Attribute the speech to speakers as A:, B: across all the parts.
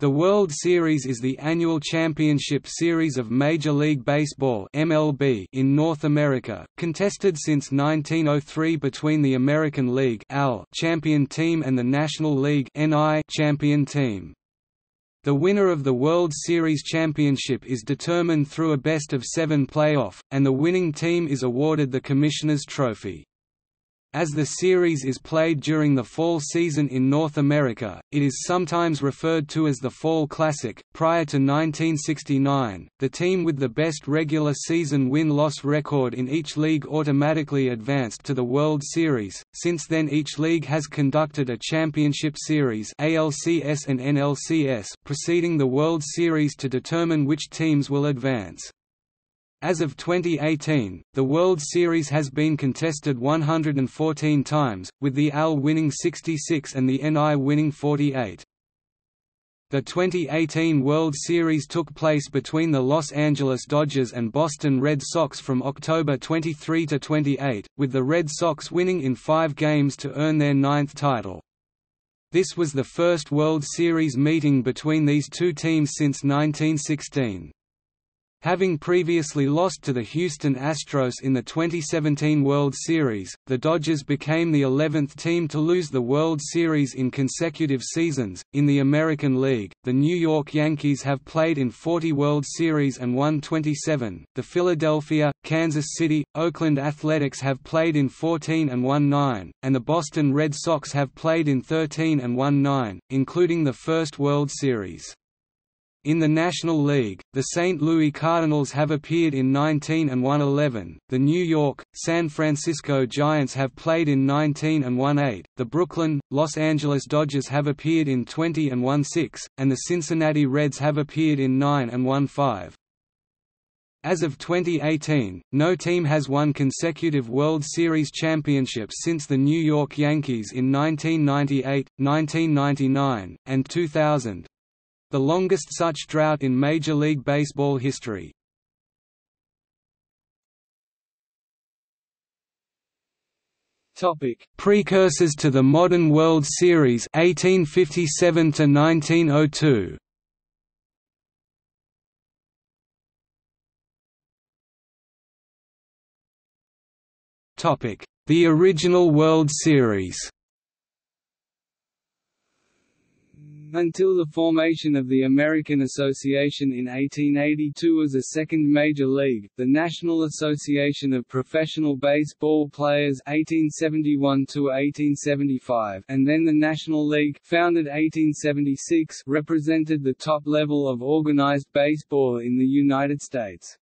A: The World Series is the annual championship series of Major League Baseball (MLB) in North America, contested since 1903 between the American League (AL) champion team and the National League (NL) champion team. The winner of the World Series championship is determined through a best-of-seven playoff, and the winning team is awarded the Commissioner's Trophy. As the series is played during the fall season in North America, it is sometimes referred to as the Fall Classic. Prior to 1969, the team with the best regular season win loss record in each league automatically advanced to the World Series. Since then, each league has conducted a championship series ALCS and NLCS preceding the World Series to determine which teams will advance. As of 2018, the World Series has been contested 114 times, with the AL winning 66 and the NL winning 48. The 2018 World Series took place between the Los Angeles Dodgers and Boston Red Sox from October 23 to 28, with the Red Sox winning in five games to earn their ninth title. This was the first World Series meeting between these two teams since 1916. Having previously lost to the Houston Astros in the 2017 World Series, the Dodgers became the 11th team to lose the World Series in consecutive seasons. In the American League, the New York Yankees have played in 40 World Series and won 27. The Philadelphia, Kansas City, Oakland Athletics have played in 14 and won 9, and the Boston Red Sox have played in 13 and won 9, including the first World Series. In the National League, the St. Louis Cardinals have appeared in 19 and won 11, the New York, San Francisco Giants have played in 19 and won 8, the Brooklyn, Los Angeles Dodgers have appeared in 20 and 16, and the Cincinnati Reds have appeared in 9 and won 5. As of 2018, no team has won consecutive World Series championships since the New York Yankees in 1998, 1999, and 2000, the longest such drought in Major League Baseball history. Topic: Precursors to the modern World Series 1857 to 1902. Topic: The original World Series.
B: Until the formation of the American Association in 1882 as a second major league, the National Association of Professional Baseball Players 1871 and then the National League founded 1876 represented the top level of organized baseball in the United States.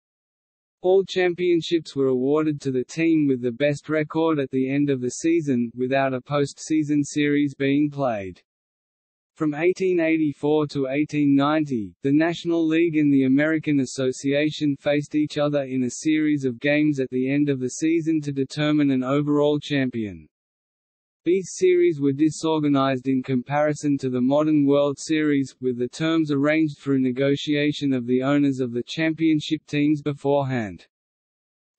B: All championships were awarded to the team with the best record at the end of the season, without a postseason series being played. From 1884 to 1890, the National League and the American Association faced each other in a series of games at the end of the season to determine an overall champion. These series were disorganized in comparison to the modern World Series, with the terms arranged through negotiation of the owners of the championship teams beforehand.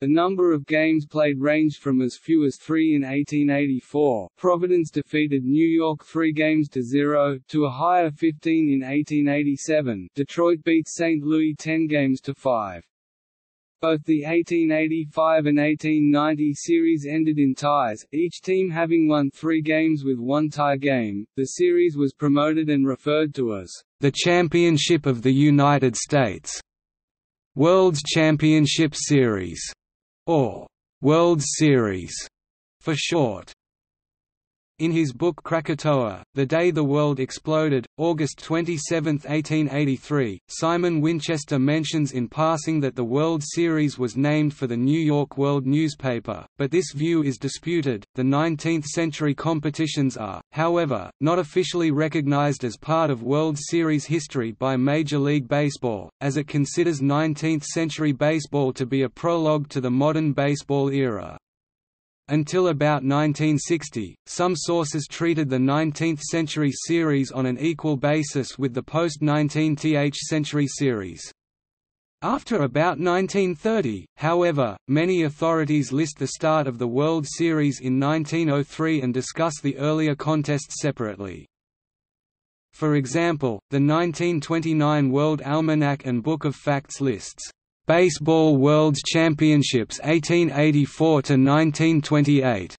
B: The number of games played ranged from as few as three in 1884 Providence defeated New York three games to zero, to a higher 15 in 1887 Detroit beat St. Louis 10 games to five. Both the 1885 and 1890 series ended in ties, each team having won three games with one tie game. The series was promoted and referred to as the Championship of the United States, World's Championship Series or World Series for short. In his book Krakatoa, The Day the World Exploded, August 27, 1883, Simon Winchester mentions in passing that the World Series was named for the New York World newspaper, but this view is disputed. The 19th century competitions are, however, not officially recognized as part of World Series history by Major League Baseball, as it considers 19th century baseball to be a prologue to the modern baseball era. Until about 1960, some sources treated the 19th-century series on an equal basis with the post-19th century series. After about 1930, however, many authorities list the start of the World Series in 1903 and discuss the earlier contests separately.
A: For example, the 1929 World Almanac and Book of Facts lists, "...baseball World Championships 1884–1928",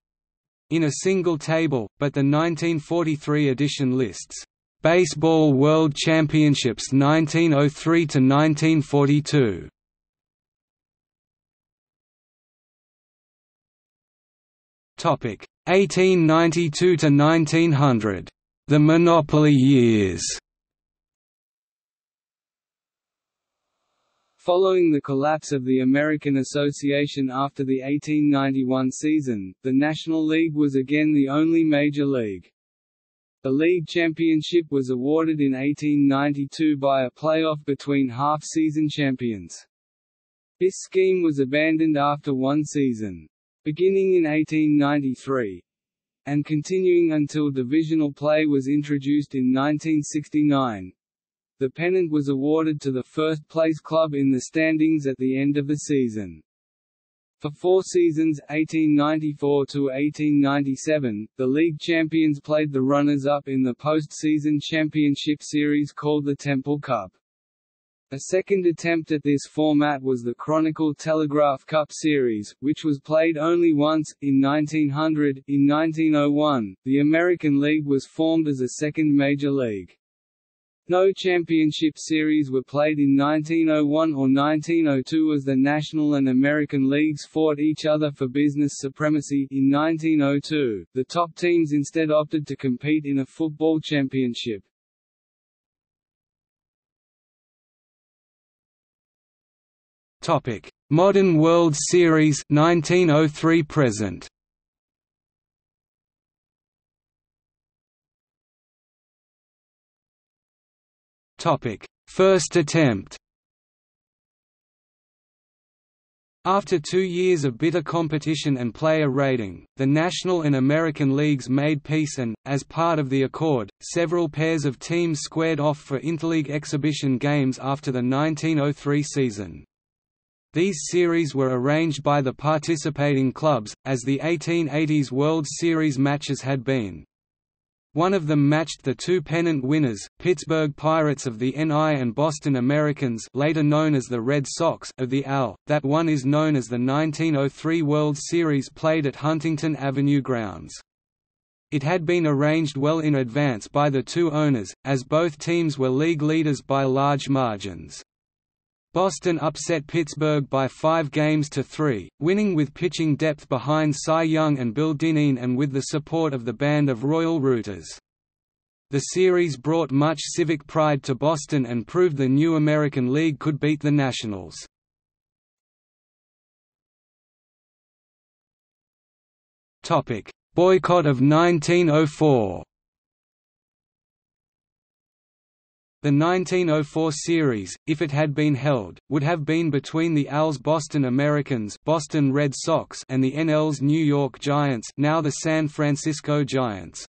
A: in a single table, but the 1943 edition lists, "...baseball World Championships 1903 to 1942. Topic 1892 to 1900. The Monopoly years.
B: Following the collapse of the American Association after the 1891 season, the National League was again the only major league. The league championship was awarded in 1892 by a playoff between half-season champions. This scheme was abandoned after one season. Beginning in 1893, and continuing until divisional play was introduced in 1969, the pennant was awarded to the first-place club in the standings at the end of the season. For four seasons 1894–1897, the league champions played the runners-up in the post-season championship series called the Temple Cup. A second attempt at this format was the Chronicle Telegraph Cup Series, which was played only once, in 1900. In 1901, the American League was formed as a second major league. No championship series were played in 1901 or 1902 as the National and American leagues fought each other for business supremacy. In 1902, the top teams instead opted to compete in a football championship.
A: Topic: Modern World Series 1903 present. First attempt. After two years of bitter competition and player rating, the National and American Leagues made peace and, as part of the accord, several pairs of teams squared off for interleague exhibition games after the 1903 season. These series were arranged by the participating clubs, as the 1880s World Series matches had been. One of them matched the two pennant winners, Pittsburgh Pirates of the NL and Boston Americans later known as the Red Sox of the AL. That one is known as the 1903 World Series played at Huntington Avenue grounds. It had been arranged well in advance by the two owners, as both teams were league leaders by large margins. Boston upset Pittsburgh by five games to three, winning with pitching depth behind Cy Young and Bill Dinneen and with the support of the Band of Royal Rooters. The series brought much civic pride to Boston and proved the new American League could beat the Nationals. Boycott of 1904 The 1904 series, if it had been held, would have been between the AL's Boston Americans Boston Red Sox and the NL's New York Giants now the San Francisco Giants.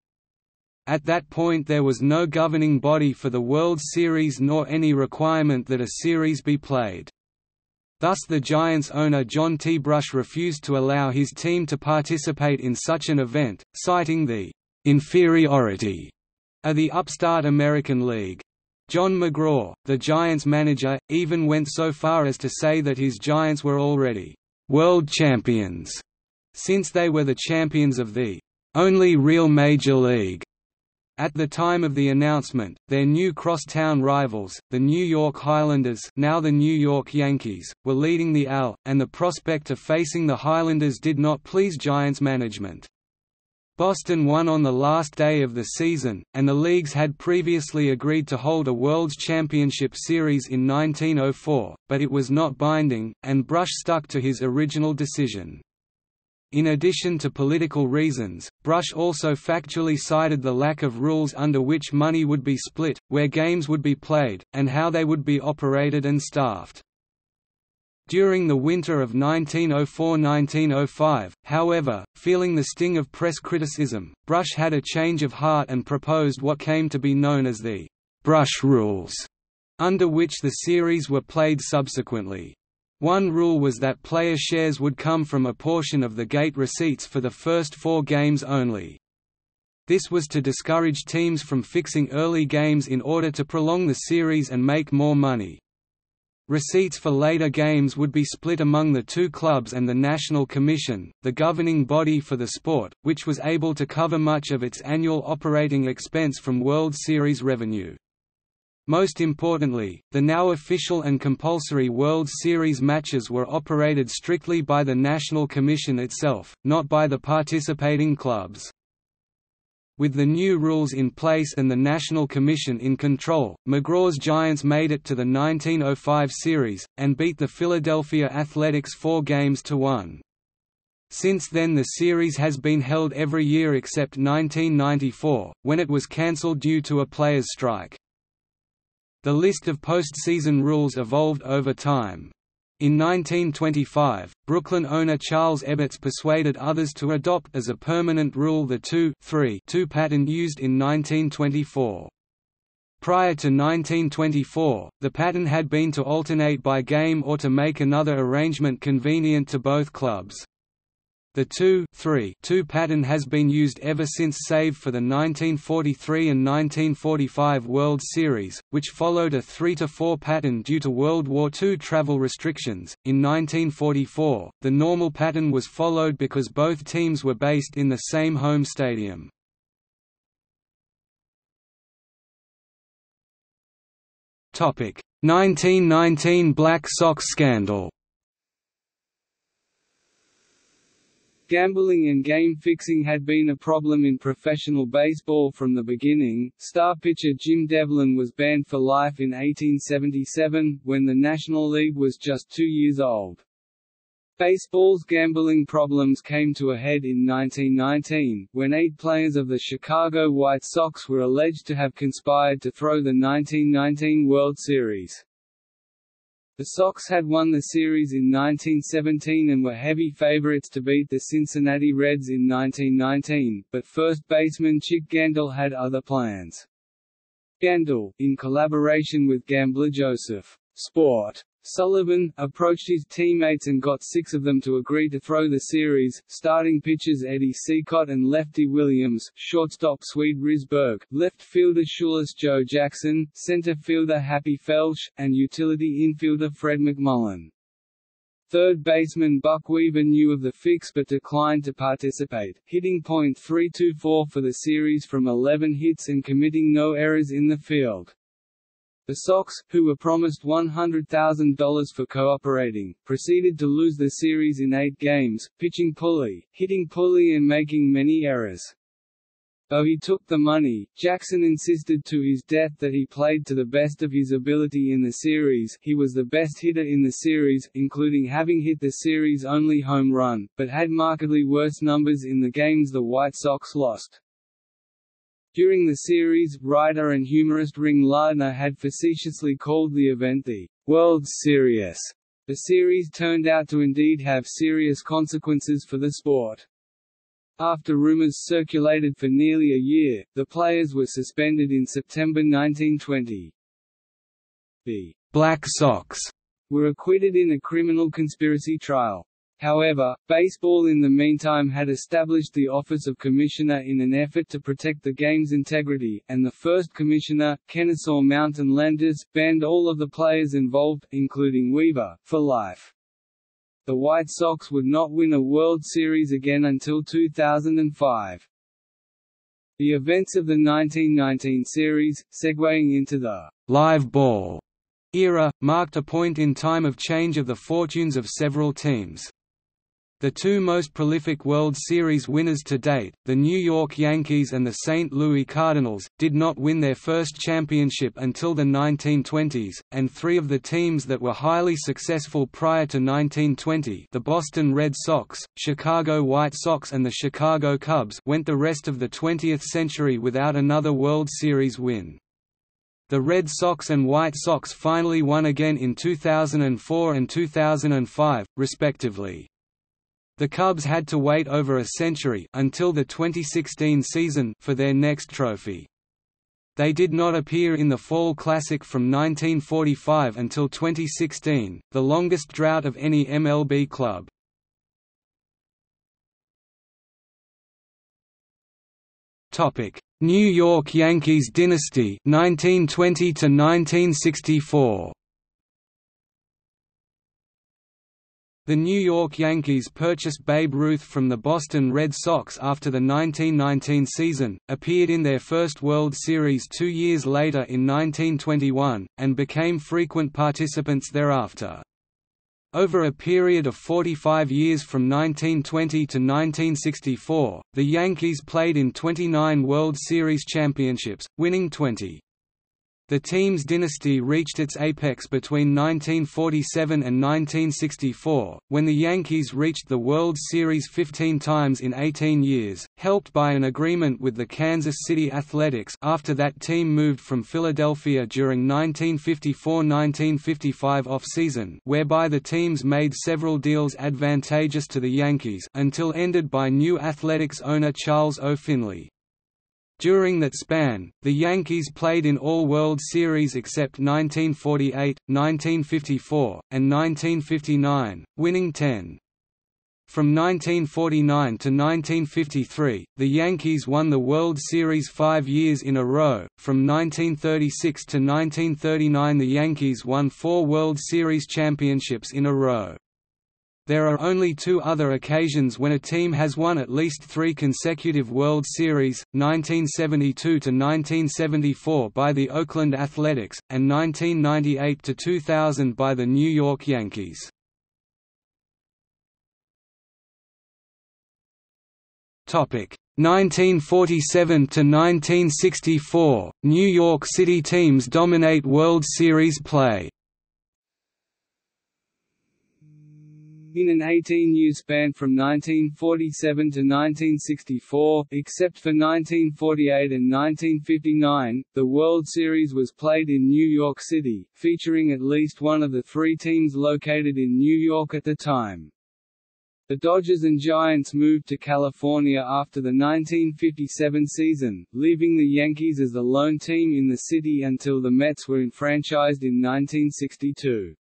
A: At that point there was no governing body for the World Series nor any requirement that a series be played. Thus the Giants owner John T. Brush refused to allow his team to participate in such an event, citing the «inferiority» of the upstart American League. John McGraw, the Giants manager, even went so far as to say that his Giants were already «world champions» since they were the champions of the «only real major league». At the time of the announcement, their new crosstown rivals, the New York Highlanders now the New York Yankees, were leading the AL, and the prospect of facing the Highlanders did not please Giants management. Boston won on the last day of the season, and the leagues had previously agreed to hold a World's Championship Series in 1904, but it was not binding, and Brush stuck to his original decision. In addition to political reasons, Brush also factually cited the lack of rules under which money would be split, where games would be played, and how they would be operated and staffed. During the winter of 1904–1905, however, feeling the sting of press criticism, Brush had a change of heart and proposed what came to be known as the «Brush Rules», under which the series were played subsequently. One rule was that player shares would come from a portion of the gate receipts for the first four games only. This was to discourage teams from fixing early games in order to prolong the series and make more money. Receipts for later games would be split among the two clubs and the National Commission, the governing body for the sport, which was able to cover much of its annual operating expense from World Series revenue. Most importantly, the now official and compulsory World Series matches were operated strictly by the National Commission itself, not by the participating clubs. With the new rules in place and the National Commission in control, McGraw's Giants made it to the 1905 series, and beat the Philadelphia Athletics four games to one. Since then the series has been held every year except 1994, when it was cancelled due to a players' strike. The list of postseason rules evolved over time. In 1925, Brooklyn owner Charles Ebbets persuaded others to adopt as a permanent rule the 2-3-2 pattern used in 1924. Prior to 1924, the pattern had been to alternate by game or to make another arrangement convenient to both clubs. The 2-3-2 pattern has been used ever since save for the 1943 and 1945 World Series, which followed a 3-4 pattern due to World War II travel restrictions. In 1944, the normal pattern was followed because both teams were based in the same home stadium. Topic: 1919 Black Sox scandal.
B: Gambling and game fixing had been a problem in professional baseball from the beginning. Star pitcher Jim Devlin was banned for life in 1877, when the National League was just two years old. Baseball's gambling problems came to a head in 1919, when eight players of the Chicago White Sox were alleged to have conspired to throw the 1919 World Series. The Sox had won the series in 1917 and were heavy favorites to beat the Cincinnati Reds in 1919, but first baseman Chick Gandil had other plans. Gandil, in collaboration with gambler Joseph Sport Sullivan, approached his teammates and got six of them to agree to throw the series, starting pitchers Eddie Cicotte and lefty Williams, shortstop Swede Risberg, left fielder Shoeless Joe Jackson, center fielder Happy Felsch, and utility infielder Fred McMullen. Third baseman Buck Weaver knew of the fix but declined to participate, hitting .324 for the series from 11 hits and committing no errors in the field. The Sox, who were promised $100,000 for cooperating, proceeded to lose the series in eight games, pitching poorly, hitting poorly and making many errors. Though he took the money, Jackson insisted to his death that he played to the best of his ability in the series he was the best hitter in the series, including having hit the series' only home run, but had markedly worse numbers in the games the White Sox lost. During the series, writer and humorist Ring Lardner had facetiously called the event the World Series. The series turned out to indeed have serious consequences for the sport. After rumors circulated for nearly a year, the players were suspended in September 1920. The Black Sox were acquitted in a criminal conspiracy trial. However, baseball in the meantime had established the office of commissioner in an effort to protect the game's integrity, and the first commissioner, Kennesaw Mountain Landis, banned all of the players involved, including Weaver, for life. The White Sox would not win a World Series again until 2005. The events of the 1919 series, segueing into the live ball era, marked a point in time of change of the fortunes of several teams. The two most prolific World Series winners to date, the New York Yankees and the St. Louis Cardinals, did not win their first championship until the 1920s, and three of the teams that were highly successful prior to 1920 the Boston Red Sox, Chicago White Sox and the Chicago Cubs went the rest of the 20th century without another World Series win. The Red Sox and White Sox finally won again in 2004 and 2005, respectively. The Cubs had to wait over a century until the 2016 season for their next trophy. They did not appear in the Fall Classic from 1945 until 2016, the longest drought of any MLB club.
A: Topic: New York Yankees dynasty 1920 to 1964. The New York Yankees purchased Babe Ruth from the Boston Red Sox after the 1919 season, appeared in their first World Series two years later in 1921, and became frequent participants thereafter. Over a period of 45 years from 1920 to 1964, the Yankees played in 29 World Series championships, winning 20. The team's dynasty reached its apex between 1947 and 1964, when the Yankees reached the World Series 15 times in 18 years, helped by an agreement with the Kansas City Athletics after that team moved from Philadelphia during 1954–1955 off-season whereby the teams made several deals advantageous to the Yankees until ended by new Athletics owner Charles O. Finley. During that span, the Yankees played in all World Series except 1948, 1954, and 1959, winning 10. From 1949 to 1953, the Yankees won the World Series five years in a row. From 1936 to 1939, the Yankees won four World Series championships in a row. There are only two other occasions when a team has won at least three consecutive World Series, 1972–1974 by the Oakland Athletics, and 1998–2000 by the New York Yankees. Topic 1947 to 1964, New York City teams dominate World Series play.
B: In an 18-year span from 1947 to 1964, except for 1948 and 1959, the World Series was played in New York City, featuring at least one of the three teams located in New York at the time. The Dodgers and Giants moved to California after the 1957 season, leaving the Yankees as the lone team in the city until the Mets were enfranchised in 1962.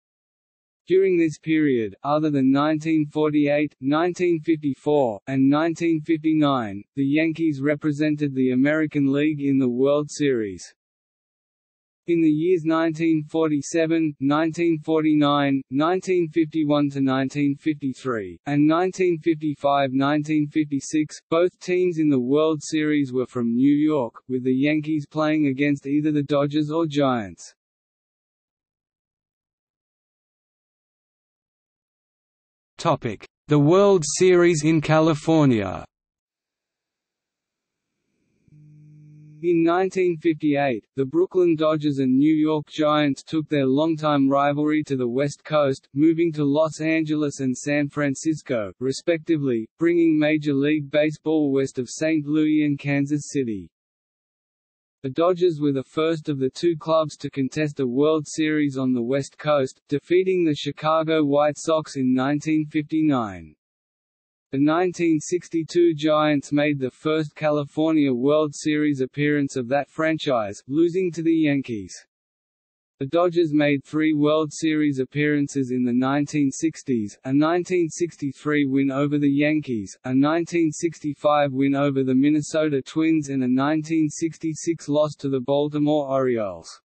B: During this period, other than 1948, 1954, and 1959, the Yankees represented the American League in the World Series. In the years 1947, 1949, 1951–1953, and 1955–1956, both teams in the World Series were from New York, with the Yankees playing against either the Dodgers or Giants.
A: The World Series in California
B: In 1958, the Brooklyn Dodgers and New York Giants took their longtime rivalry to the West Coast, moving to Los Angeles and San Francisco, respectively, bringing Major League Baseball west of St. Louis and Kansas City. The Dodgers were the first of the two clubs to contest a World Series on the West Coast, defeating the Chicago White Sox in 1959. The 1962 Giants made the first California World Series appearance of that franchise, losing to the Yankees. The Dodgers made three World Series appearances in the 1960s, a 1963 win over the Yankees, a 1965 win over the Minnesota Twins and a 1966 loss to the Baltimore Orioles.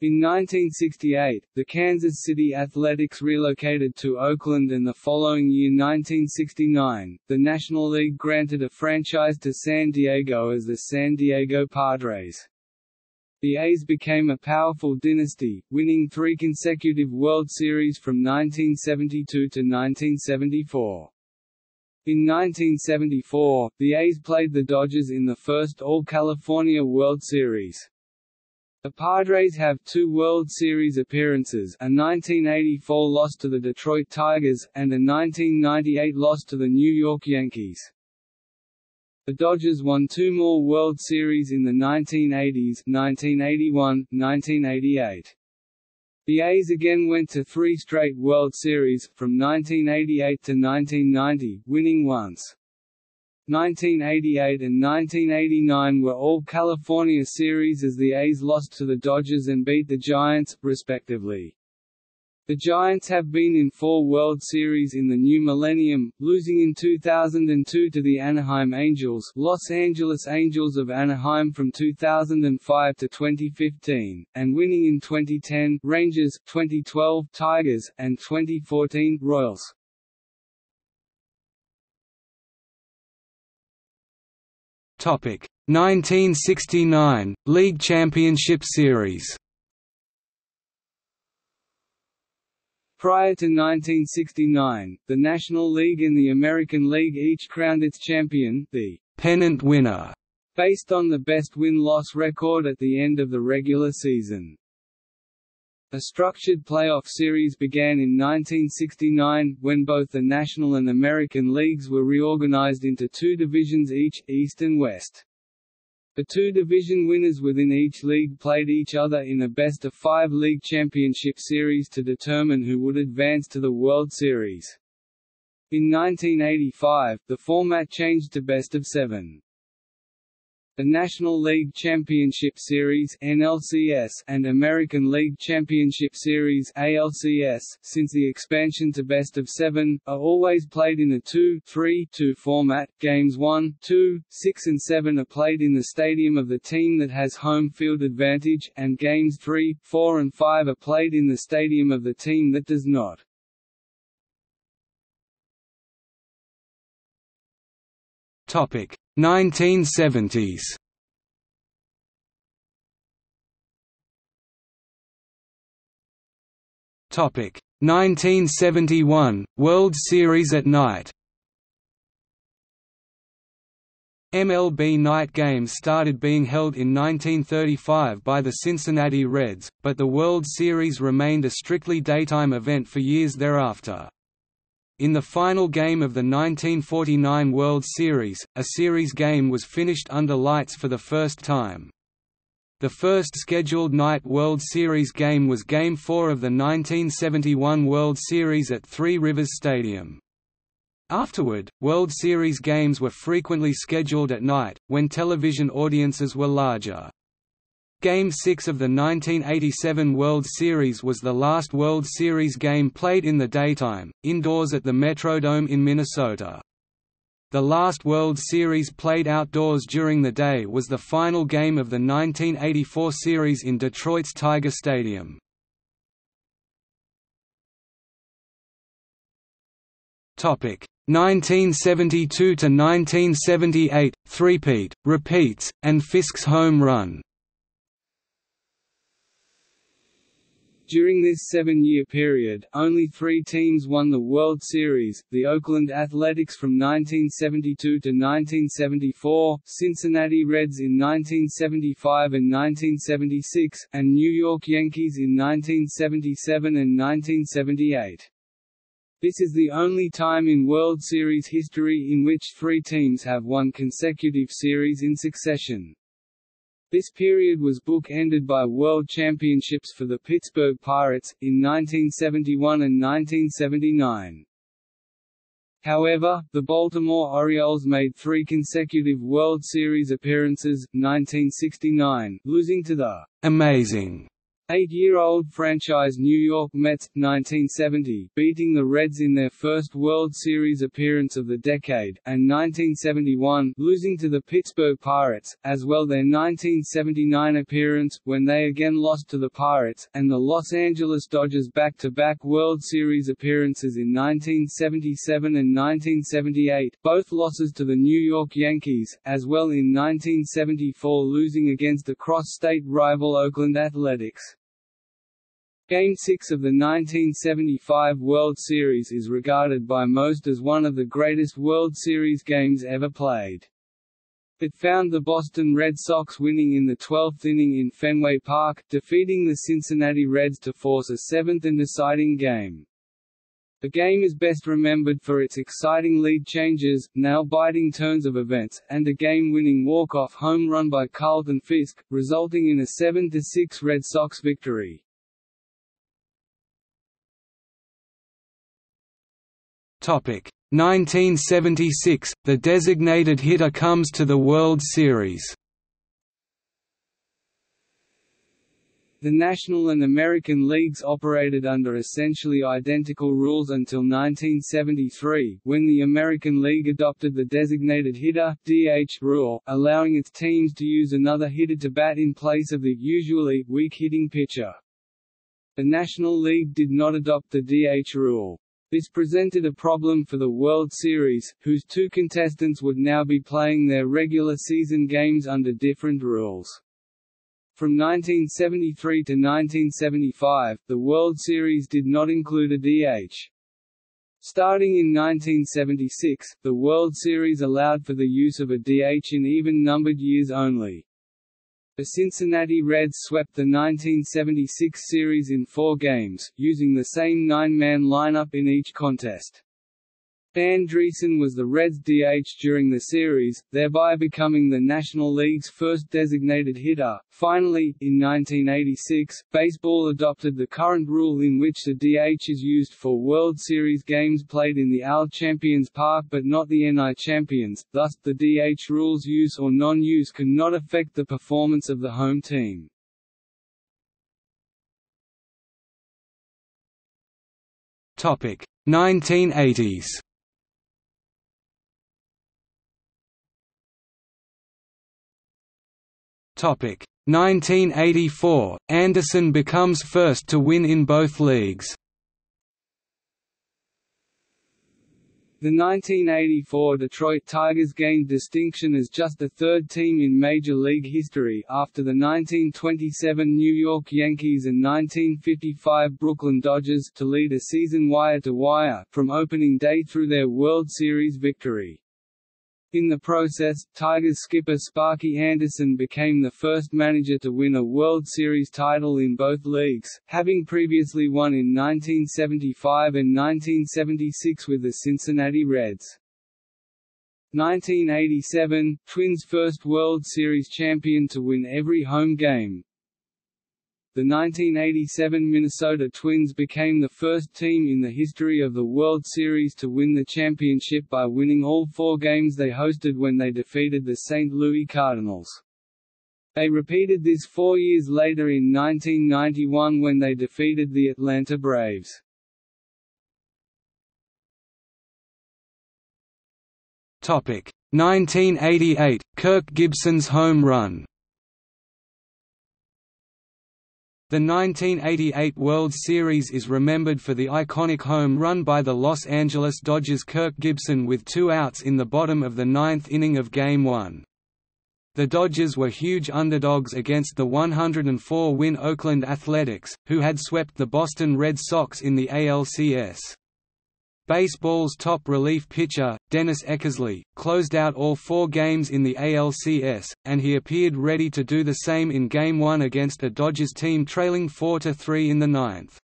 B: In 1968, the Kansas City Athletics relocated to Oakland and the following year 1969, the National League granted a franchise to San Diego as the San Diego Padres. The A's became a powerful dynasty, winning three consecutive World Series from 1972 to 1974. In 1974, the A's played the Dodgers in the first All-California World Series. The Padres have two World Series appearances a 1984 loss to the Detroit Tigers, and a 1998 loss to the New York Yankees. The Dodgers won two more World Series in the 1980s 1981, 1988. The A's again went to three straight World Series, from 1988 to 1990, winning once. 1988 and 1989 were all California series as the A's lost to the Dodgers and beat the Giants, respectively. The Giants have been in four World Series in the new millennium, losing in 2002 to the Anaheim Angels Los Angeles Angels of Anaheim from 2005 to 2015, and winning in 2010 Rangers, 2012 Tigers, and 2014 Royals.
A: Topic 1969 League Championship Series
B: Prior to 1969, the National League and the American League each crowned its champion, the
A: pennant winner,
B: based on the best win-loss record at the end of the regular season. A structured playoff series began in 1969, when both the National and American leagues were reorganized into two divisions each, East and West. The two division winners within each league played each other in a best-of-five league championship series to determine who would advance to the World Series. In 1985, the format changed to best-of-seven. The National League Championship Series (NLCS) and American League Championship Series (ALCS), since the expansion to best of 7, are always played in a 2-3-2 format. Games 1, 2, 6 and 7 are played in the stadium of the team that has home field advantage, and games 3, 4 and 5 are played in the stadium of the team that does not.
A: Topic. 1970s Topic. 1971 World Series at night. MLB night games started being held in 1935 by the Cincinnati Reds, but the World Series remained a strictly daytime event for years thereafter. In the final game of the 1949 World Series, a series game was finished under lights for the first time. The first scheduled night World Series game was Game 4 of the 1971 World Series at Three Rivers Stadium. Afterward, World Series games were frequently scheduled at night, when television audiences were larger. Game 6 of the 1987 World Series was the last World Series game played in the daytime, indoors at the Metrodome in Minnesota. The last World Series played outdoors during the day was the final game of the 1984 series in Detroit's Tiger Stadium. Topic 1972 to 1978 threepeat, repeats, and Fisk's home run.
B: During this seven-year period, only three teams won the World Series, the Oakland Athletics from 1972 to 1974, Cincinnati Reds in 1975 and 1976, and New York Yankees in 1977 and 1978. This is the only time in World Series history in which three teams have won consecutive series in succession. This period was book-ended by World Championships for the Pittsburgh Pirates, in 1971 and 1979. However, the Baltimore Orioles made three consecutive World Series appearances, 1969, losing to the «amazing» Eight-year-old franchise New York Mets, 1970, beating the Reds in their first World Series appearance of the decade, and 1971, losing to the Pittsburgh Pirates, as well their 1979 appearance, when they again lost to the Pirates, and the Los Angeles Dodgers back-to-back -back World Series appearances in 1977 and 1978, both losses to the New York Yankees, as well in 1974 losing against the cross-state rival Oakland Athletics. Game 6 of the 1975 World Series is regarded by most as one of the greatest World Series games ever played. It found the Boston Red Sox winning in the 12th inning in Fenway Park, defeating the Cincinnati Reds to force a seventh and deciding game. The game is best remembered for its exciting lead changes, nail-biting turns of events, and a game-winning walk-off home run by Carlton Fisk, resulting in a 7–6 Red Sox victory.
A: 1976 The designated hitter comes to the World Series.
B: The National and American leagues operated under essentially identical rules until 1973, when the American League adopted the designated hitter (DH) rule, allowing its teams to use another hitter to bat in place of the usually weak hitting pitcher. The National League did not adopt the DH rule. This presented a problem for the World Series, whose two contestants would now be playing their regular season games under different rules. From 1973 to 1975, the World Series did not include a DH. Starting in 1976, the World Series allowed for the use of a DH in even-numbered years only. The Cincinnati Reds swept the 1976 series in four games, using the same nine-man lineup in each contest. Dan Driessen was the Reds' DH during the series, thereby becoming the National League's first designated hitter. Finally, in 1986, baseball adopted the current rule in which the DH is used for World Series games played in the AL Champions Park but not the NL Champions, thus, the DH rule's use or non-use can not affect the performance of the home team.
A: Topic 1980s Topic 1984 Anderson becomes first to win in both leagues.
B: The 1984 Detroit Tigers gained distinction as just the third team in Major League history, after the 1927 New York Yankees and 1955 Brooklyn Dodgers to lead a season wire-to-wire, -wire, from opening day through their World Series victory. In the process, Tigers skipper Sparky Anderson became the first manager to win a World Series title in both leagues, having previously won in 1975 and 1976 with the Cincinnati Reds. 1987 – Twins' first World Series champion to win every home game, the 1987 Minnesota Twins became the first team in the history of the World Series to win the championship by winning all four games they hosted when they defeated the St. Louis Cardinals. They repeated this four years later in 1991 when they defeated the Atlanta Braves.
A: Topic 1988 Kirk Gibson's home run The 1988 World Series is remembered for the iconic home run by the Los Angeles Dodgers Kirk Gibson with two outs in the bottom of the ninth inning of Game 1. The Dodgers were huge underdogs against the 104-win Oakland Athletics, who had swept the Boston Red Sox in the ALCS. Baseball's top relief pitcher, Dennis Eckersley, closed out all four games in the ALCS, and he appeared ready to do the same in Game 1 against a Dodgers team trailing 4–3 in the ninth.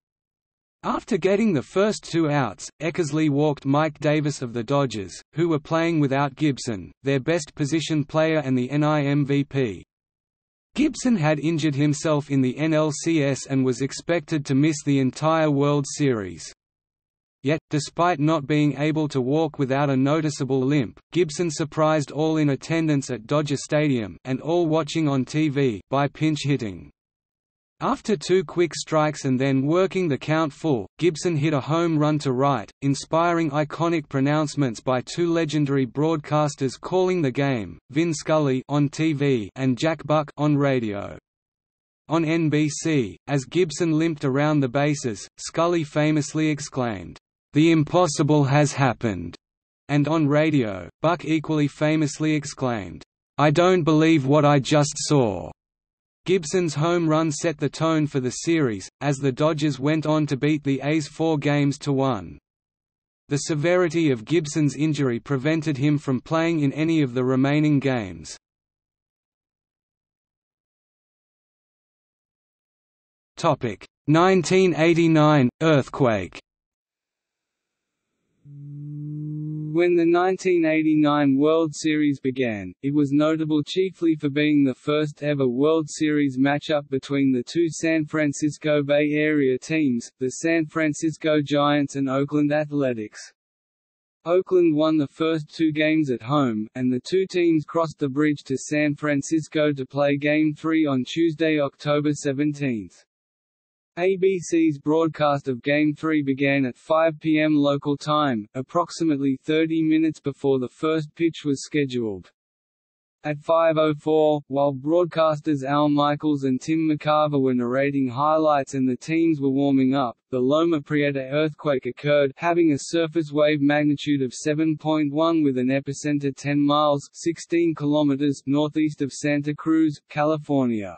A: After getting the first two outs, Eckersley walked Mike Davis of the Dodgers, who were playing without Gibson, their best position player and the NL MVP. Gibson had injured himself in the NLCS and was expected to miss the entire World Series. Yet, despite not being able to walk without a noticeable limp, Gibson surprised all in attendance at Dodger Stadium and all watching on TV by pinch hitting. After two quick strikes and then working the count full, Gibson hit a home run to right, inspiring iconic pronouncements by two legendary broadcasters calling the game, Vin Scully on TV and Jack Buck on radio. On NBC, as Gibson limped around the bases, Scully famously exclaimed, the impossible has happened, and on radio, Buck equally famously exclaimed, I don't believe what I just saw. Gibson's home run set the tone for the series, as the Dodgers went on to beat the A's four games to one. The severity of Gibson's injury prevented him from playing in any of the remaining games. Topic 1989 earthquake.
B: When the 1989 World Series began, it was notable chiefly for being the first ever World Series matchup between the two San Francisco Bay Area teams, the San Francisco Giants and Oakland Athletics. Oakland won the first two games at home, and the two teams crossed the bridge to San Francisco to play Game 3 on Tuesday, October 17. ABC's broadcast of Game 3 began at 5 p.m. local time, approximately 30 minutes before the first pitch was scheduled. At 5.04, while broadcasters Al Michaels and Tim McCarver were narrating highlights and the teams were warming up, the Loma Prieta earthquake occurred, having a surface wave magnitude of 7.1 with an epicenter 10 miles 16 kilometers northeast of Santa Cruz, California.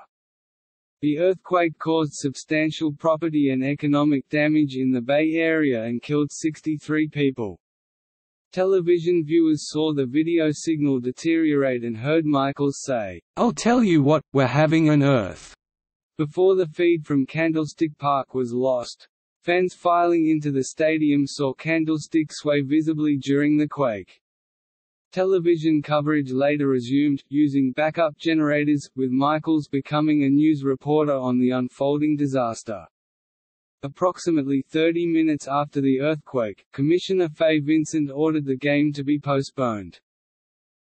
B: The earthquake caused substantial property and economic damage in the Bay Area and killed 63 people. Television viewers saw the video signal deteriorate and heard Michaels say,
A: I'll tell you what, we're having an earth,
B: before the feed from Candlestick Park was lost. Fans filing into the stadium saw Candlestick sway visibly during the quake. Television coverage later resumed, using backup generators, with Michaels becoming a news reporter on the unfolding disaster. Approximately 30 minutes after the earthquake, Commissioner Fay Vincent ordered the game to be postponed.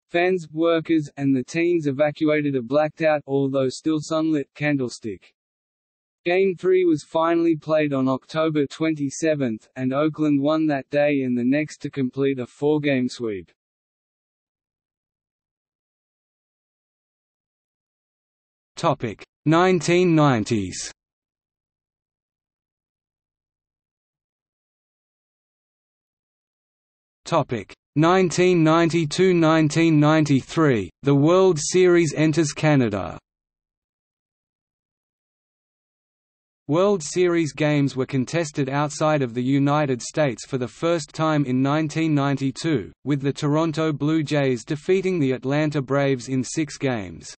B: Fans, workers, and the teams evacuated a blacked-out, although still sunlit, candlestick. Game 3 was finally played on October 27, and Oakland won that day and the next to complete a four-game sweep.
A: Topic 1990s. Topic 1992–1993, the World Series enters Canada. World Series games were contested outside of the United States for the first time in 1992, with the Toronto Blue Jays defeating the Atlanta Braves in six games.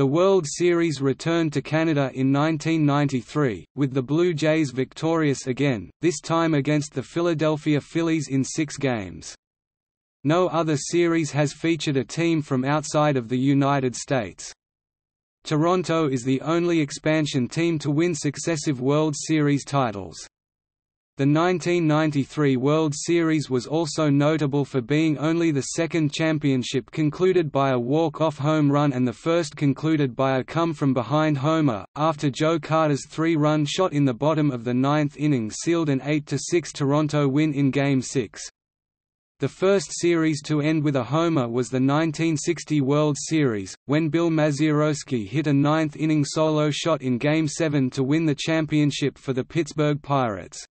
A: The World Series returned to Canada in 1993, with the Blue Jays victorious again, this time against the Philadelphia Phillies in six games. No other series has featured a team from outside of the United States. Toronto is the only expansion team to win successive World Series titles. The 1993 World Series was also notable for being only the second championship concluded by a walk-off home run and the first concluded by a come-from-behind homer, after Joe Carter's three-run shot in the bottom of the ninth inning sealed an 8–6 Toronto win in Game 6. The first series to end with a homer was the 1960 World Series, when Bill Mazeroski hit a ninth-inning solo shot in Game 7 to win the championship for the Pittsburgh Pirates.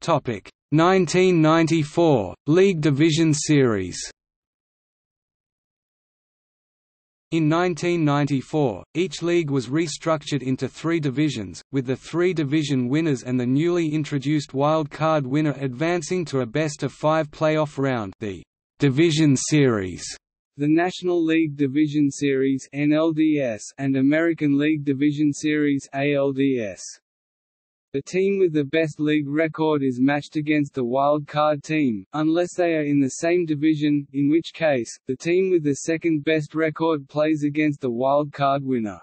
A: Topic 1994 League Division Series. In 1994, each league was restructured into three divisions, with the three division winners and the newly introduced wild card winner advancing to a best-of-five playoff round the Division Series.
B: The National League Division Series (NLDS) and American League Division Series (ALDS). The team with the best league record is matched against the wild card team, unless they are in the same division, in which case, the team with the second best record plays against the wild card winner.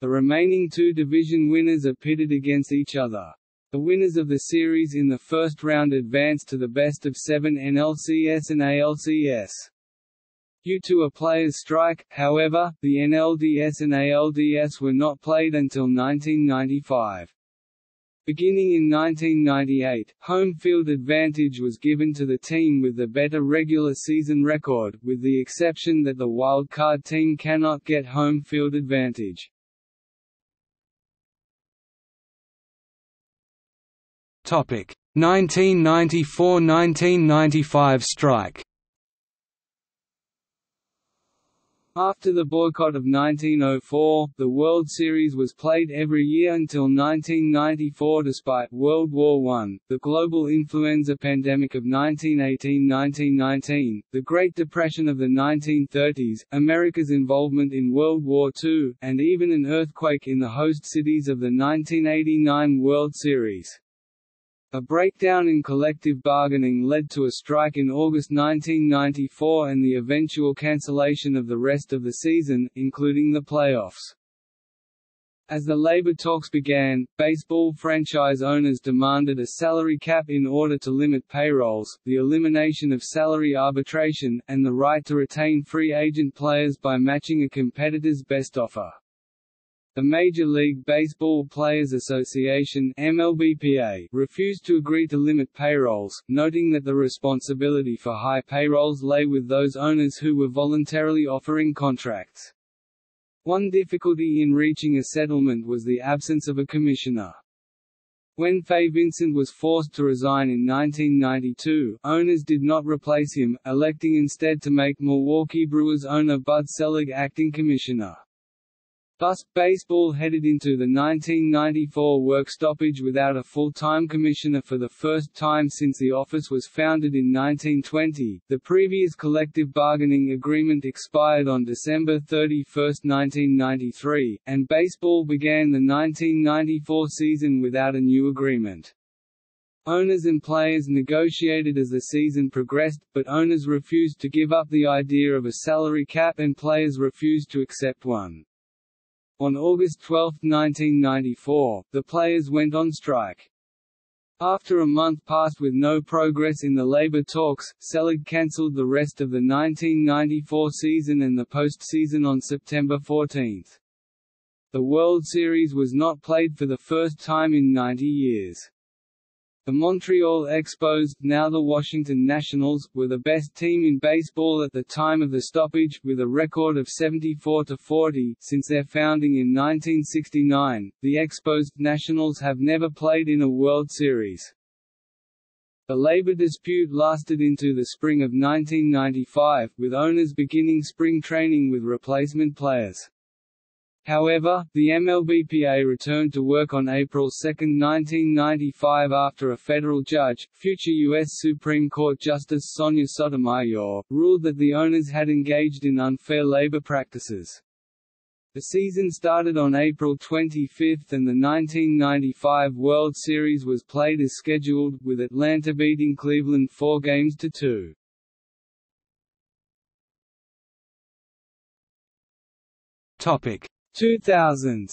B: The remaining two division winners are pitted against each other. The winners of the series in the first round advance to the best of seven NLCS and ALCS. Due to a players' strike, however, the NLDS and ALDS were not played until 1995. Beginning in 1998, home field advantage was given to the team with the better regular season record, with the exception that the wild card team cannot get home field advantage.
A: Topic 1994–1995 strike
B: After the boycott of 1904, the World Series was played every year until 1994 despite World War I, the global influenza pandemic of 1918–1919, the Great Depression of the 1930s, America's involvement in World War II, and even an earthquake in the host cities of the 1989 World Series. A breakdown in collective bargaining led to a strike in August 1994 and the eventual cancellation of the rest of the season, including the playoffs. As the labor talks began, baseball franchise owners demanded a salary cap in order to limit payrolls, the elimination of salary arbitration, and the right to retain free agent players by matching a competitor's best offer. The Major League Baseball Players Association MLBPA refused to agree to limit payrolls, noting that the responsibility for high payrolls lay with those owners who were voluntarily offering contracts. One difficulty in reaching a settlement was the absence of a commissioner. When Fay Vincent was forced to resign in 1992, owners did not replace him, electing instead to make Milwaukee Brewers owner Bud Selig acting commissioner. Thus, baseball headed into the 1994 work stoppage without a full-time commissioner for the first time since the office was founded in 1920. The previous collective bargaining agreement expired on December 31, 1993, and baseball began the 1994 season without a new agreement. Owners and players negotiated as the season progressed, but owners refused to give up the idea of a salary cap and players refused to accept one. On August 12, 1994, the players went on strike. After a month passed with no progress in the labor talks, Selig cancelled the rest of the 1994 season and the postseason on September 14. The World Series was not played for the first time in 90 years. The Montreal Expos, now the Washington Nationals, were the best team in baseball at the time of the stoppage, with a record of 74–40. Since their founding in 1969, the Expos Nationals have never played in a World Series. The labor dispute lasted into the spring of 1995, with owners beginning spring training with replacement players. However, the MLBPA returned to work on April 2, 1995 after a federal judge, future U.S. Supreme Court Justice Sonia Sotomayor, ruled that the owners had engaged in unfair labor practices. The season started on April 25 and the 1995 World Series was played as scheduled, with Atlanta beating Cleveland four games to two.
A: Topic
B: 2000s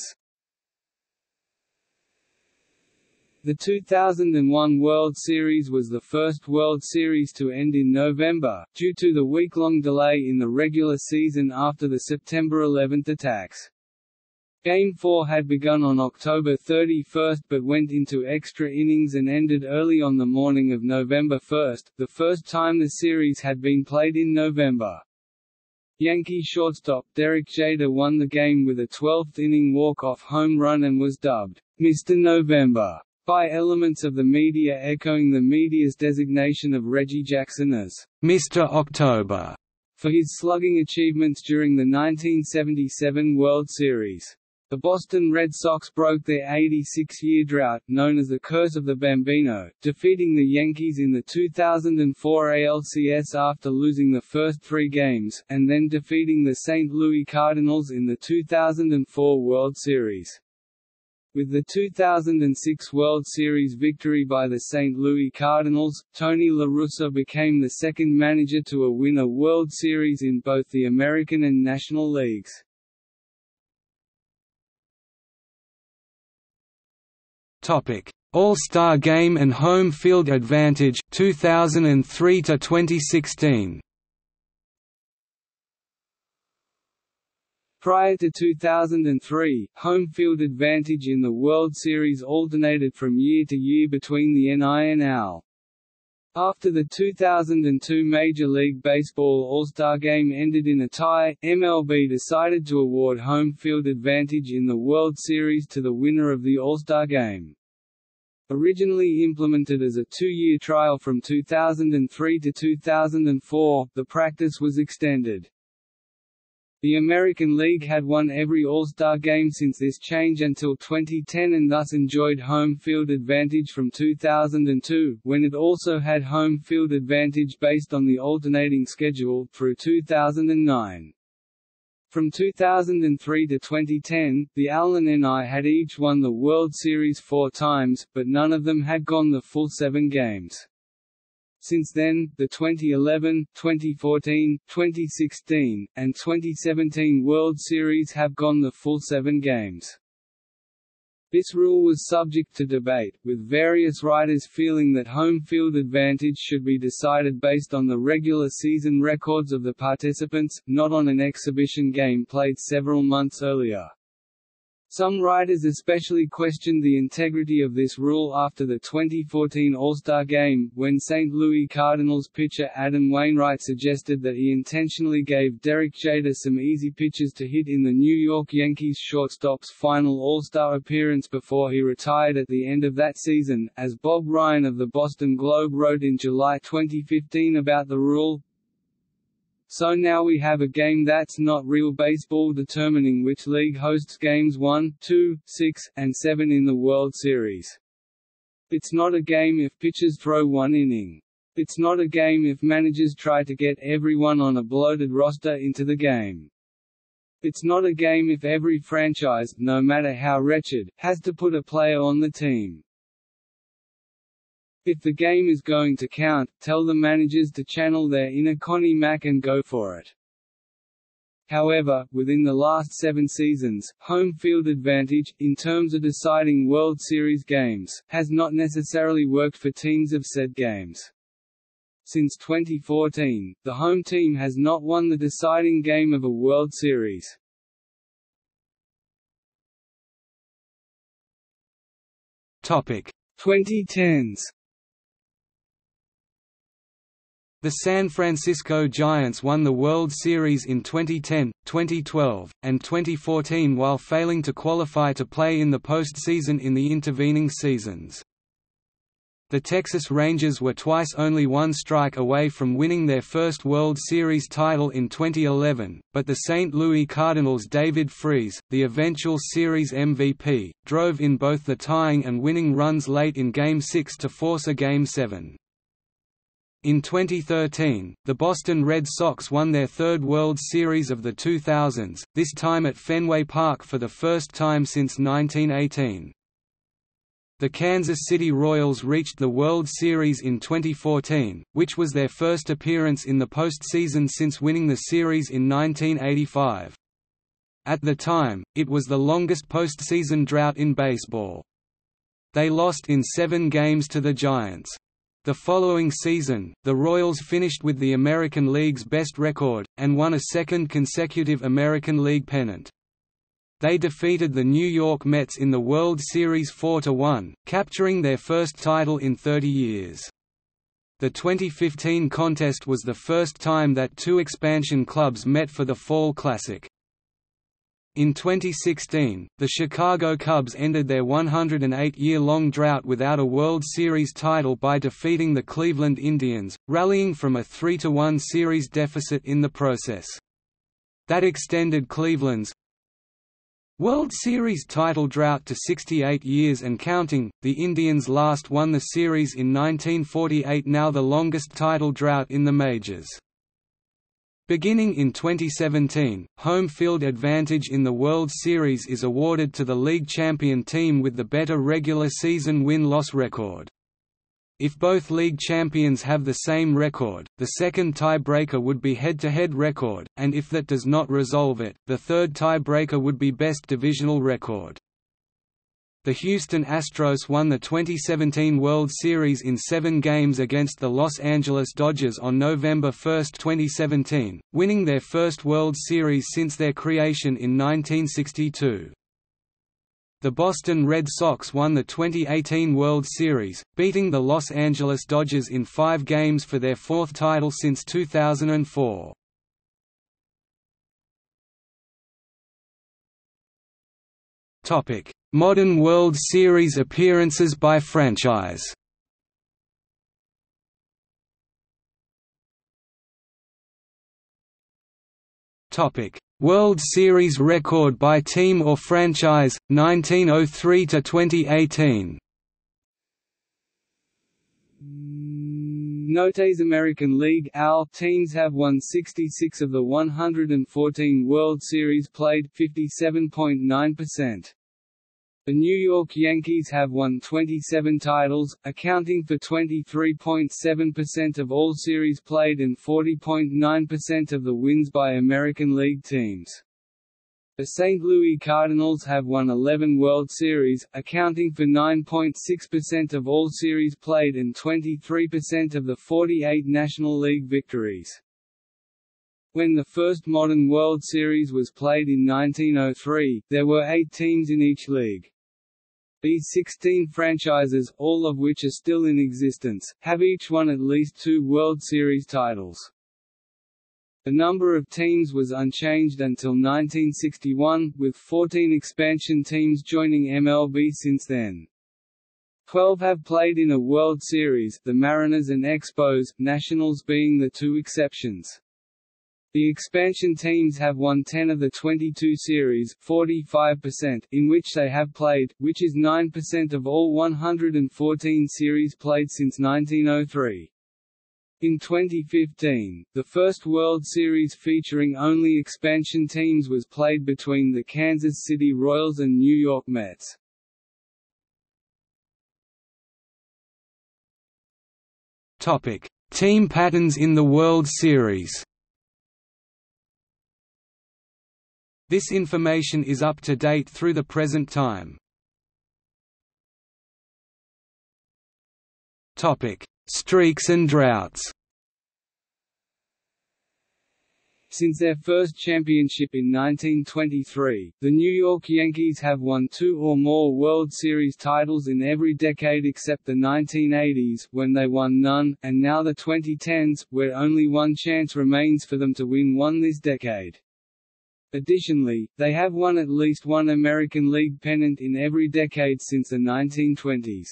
B: The 2001 World Series was the first World Series to end in November, due to the week-long delay in the regular season after the September 11 attacks. Game 4 had begun on October 31 but went into extra innings and ended early on the morning of November 1, the first time the series had been played in November. Yankee shortstop Derek Jeter won the game with a 12th-inning walk-off home run and was dubbed, Mr. November, by elements of the media echoing the media's designation of Reggie Jackson as Mr. October for his slugging achievements during the 1977 World Series. The Boston Red Sox broke their 86-year drought, known as the Curse of the Bambino, defeating the Yankees in the 2004 ALCS after losing the first three games, and then defeating the St. Louis Cardinals in the 2004 World Series. With the 2006 World Series victory by the St. Louis Cardinals, Tony La Russa became the second manager to win a World Series in both the American and National Leagues.
A: Topic: All-Star Game and Home Field Advantage 2003 to 2016.
B: Prior to 2003, home field advantage in the World Series alternated from year to year between the NL and AL. After the 2002 Major League Baseball All-Star Game ended in a tie, MLB decided to award home field advantage in the World Series to the winner of the All-Star Game. Originally implemented as a two-year trial from 2003 to 2004, the practice was extended. The American League had won every All-Star game since this change until 2010 and thus enjoyed home field advantage from 2002, when it also had home field advantage based on the alternating schedule, through 2009. From 2003 to 2010, the AL and NL had each won the World Series four times, but none of them had gone the full seven games. Since then, the 2011, 2014, 2016, and 2017 World Series have gone the full seven games. This rule was subject to debate, with various writers feeling that home field advantage should be decided based on the regular season records of the participants, not on an exhibition game played several months earlier. Some writers especially questioned the integrity of this rule after the 2014 All-Star Game, when St. Louis Cardinals pitcher Adam Wainwright suggested that he intentionally gave Derek Jeter some easy pitches to hit in the New York Yankees shortstop's final All-Star appearance before he retired at the end of that season. As Bob Ryan of the Boston Globe wrote in July 2015 about the rule, so now we have a game that's not real baseball determining which league hosts games 1, 2, 6, and 7 in the World Series. It's not a game if pitchers throw one inning. It's not a game if managers try to get everyone on a bloated roster into the game. It's not a game if every franchise, no matter how wretched, has to put a player on the team. If the game is going to count, tell the managers to channel their inner Connie Mack and go for it. However, within the last seven seasons, home field advantage, in terms of deciding World Series games, has not necessarily worked for teams of said games. Since 2014, the home team has not won the deciding game of a World Series.
A: Topic
B: 2010s
A: The San Francisco Giants won the World Series in 2010, 2012, and 2014 while failing to qualify to play in the postseason in the intervening seasons. The Texas Rangers were twice only one strike away from winning their first World Series title in 2011, but the St. Louis Cardinals' David Freese, the eventual series MVP, drove in both the tying and winning runs late in Game 6 to force a Game 7. In 2013, the Boston Red Sox won their third World Series of the 2000s, this time at Fenway Park for the first time since 1918. The Kansas City Royals reached the World Series in 2014, which was their first appearance in the postseason since winning the series in 1985. At the time, it was the longest postseason drought in baseball. They lost in seven games to the Giants. The following season, the Royals finished with the American League's best record, and won a second consecutive American League pennant. They defeated the New York Mets in the World Series 4–1, capturing their first title in 30 years. The 2015 contest was the first time that two expansion clubs met for the Fall Classic. In 2016, the Chicago Cubs ended their 108-year-long drought without a World Series title by defeating the Cleveland Indians, rallying from a 3–1 series deficit in the process. That extended Cleveland's World Series title drought to 68 years and counting. The Indians last won the series in 1948, now the longest title drought in the majors. Beginning in 2017, home field advantage in the World Series is awarded to the league champion team with the better regular season win-loss record. If both league champions have the same record, the second tiebreaker would be head-to-head -head record, and if that does not resolve it, the third tiebreaker would be best divisional record. The Houston Astros won the 2017 World Series in seven games against the Los Angeles Dodgers on November 1, 2017, winning their first World Series since their creation in 1962. The Boston Red Sox won the 2018 World Series, beating the Los Angeles Dodgers in five games for their fourth title since 2004. Topic: Modern World Series appearances by franchise. World Series record by team or franchise 1903 to 2018.
B: Notes American League AL teams have won 66 of the 114 World Series played 57.9%. The New York Yankees have won 27 titles, accounting for 23.7% of all series played and 40.9% of the wins by American League teams. The St. Louis Cardinals have won 11 World Series, accounting for 9.6% of all series played and 23% of the 48 National League victories. When the first modern World Series was played in 1903, there were eight teams in each league. These 16 franchises, all of which are still in existence, have each won at least two World Series titles. The number of teams was unchanged until 1961, with 14 expansion teams joining MLB since then. Twelve have played in a World Series, the Mariners and Expos, Nationals being the two exceptions. The expansion teams have won 10 of the 22 series 45%, in which they have played, which is 9% of all 114 series played since 1903. In 2015, the first World Series featuring only expansion teams was played between the Kansas City Royals and New York Mets.
A: Topic: Team patterns in the World Series. This information is up to date through the present time. Topic: Streaks and droughts
B: Since their first championship in 1923, the New York Yankees have won two or more World Series titles in every decade except the 1980s, when they won none, and now the 2010s, where only one chance remains for them to win one this decade. Additionally, they have won at least one American League pennant in every decade since the 1920s.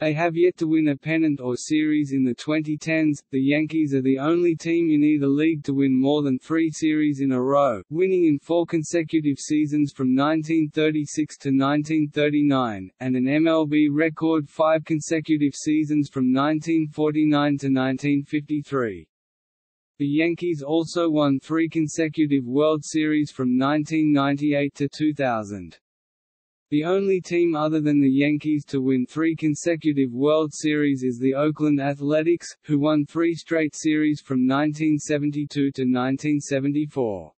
B: They have yet to win a pennant or series in the 2010s. The Yankees are the only team in either league to win more than three series in a row, winning in four consecutive seasons from 1936 to 1939, and an MLB record five consecutive seasons from 1949 to 1953. The Yankees also won three consecutive World Series from 1998 to 2000. The only team other than the Yankees to win three consecutive World Series is the Oakland Athletics, who won three straight series from 1972 to 1974.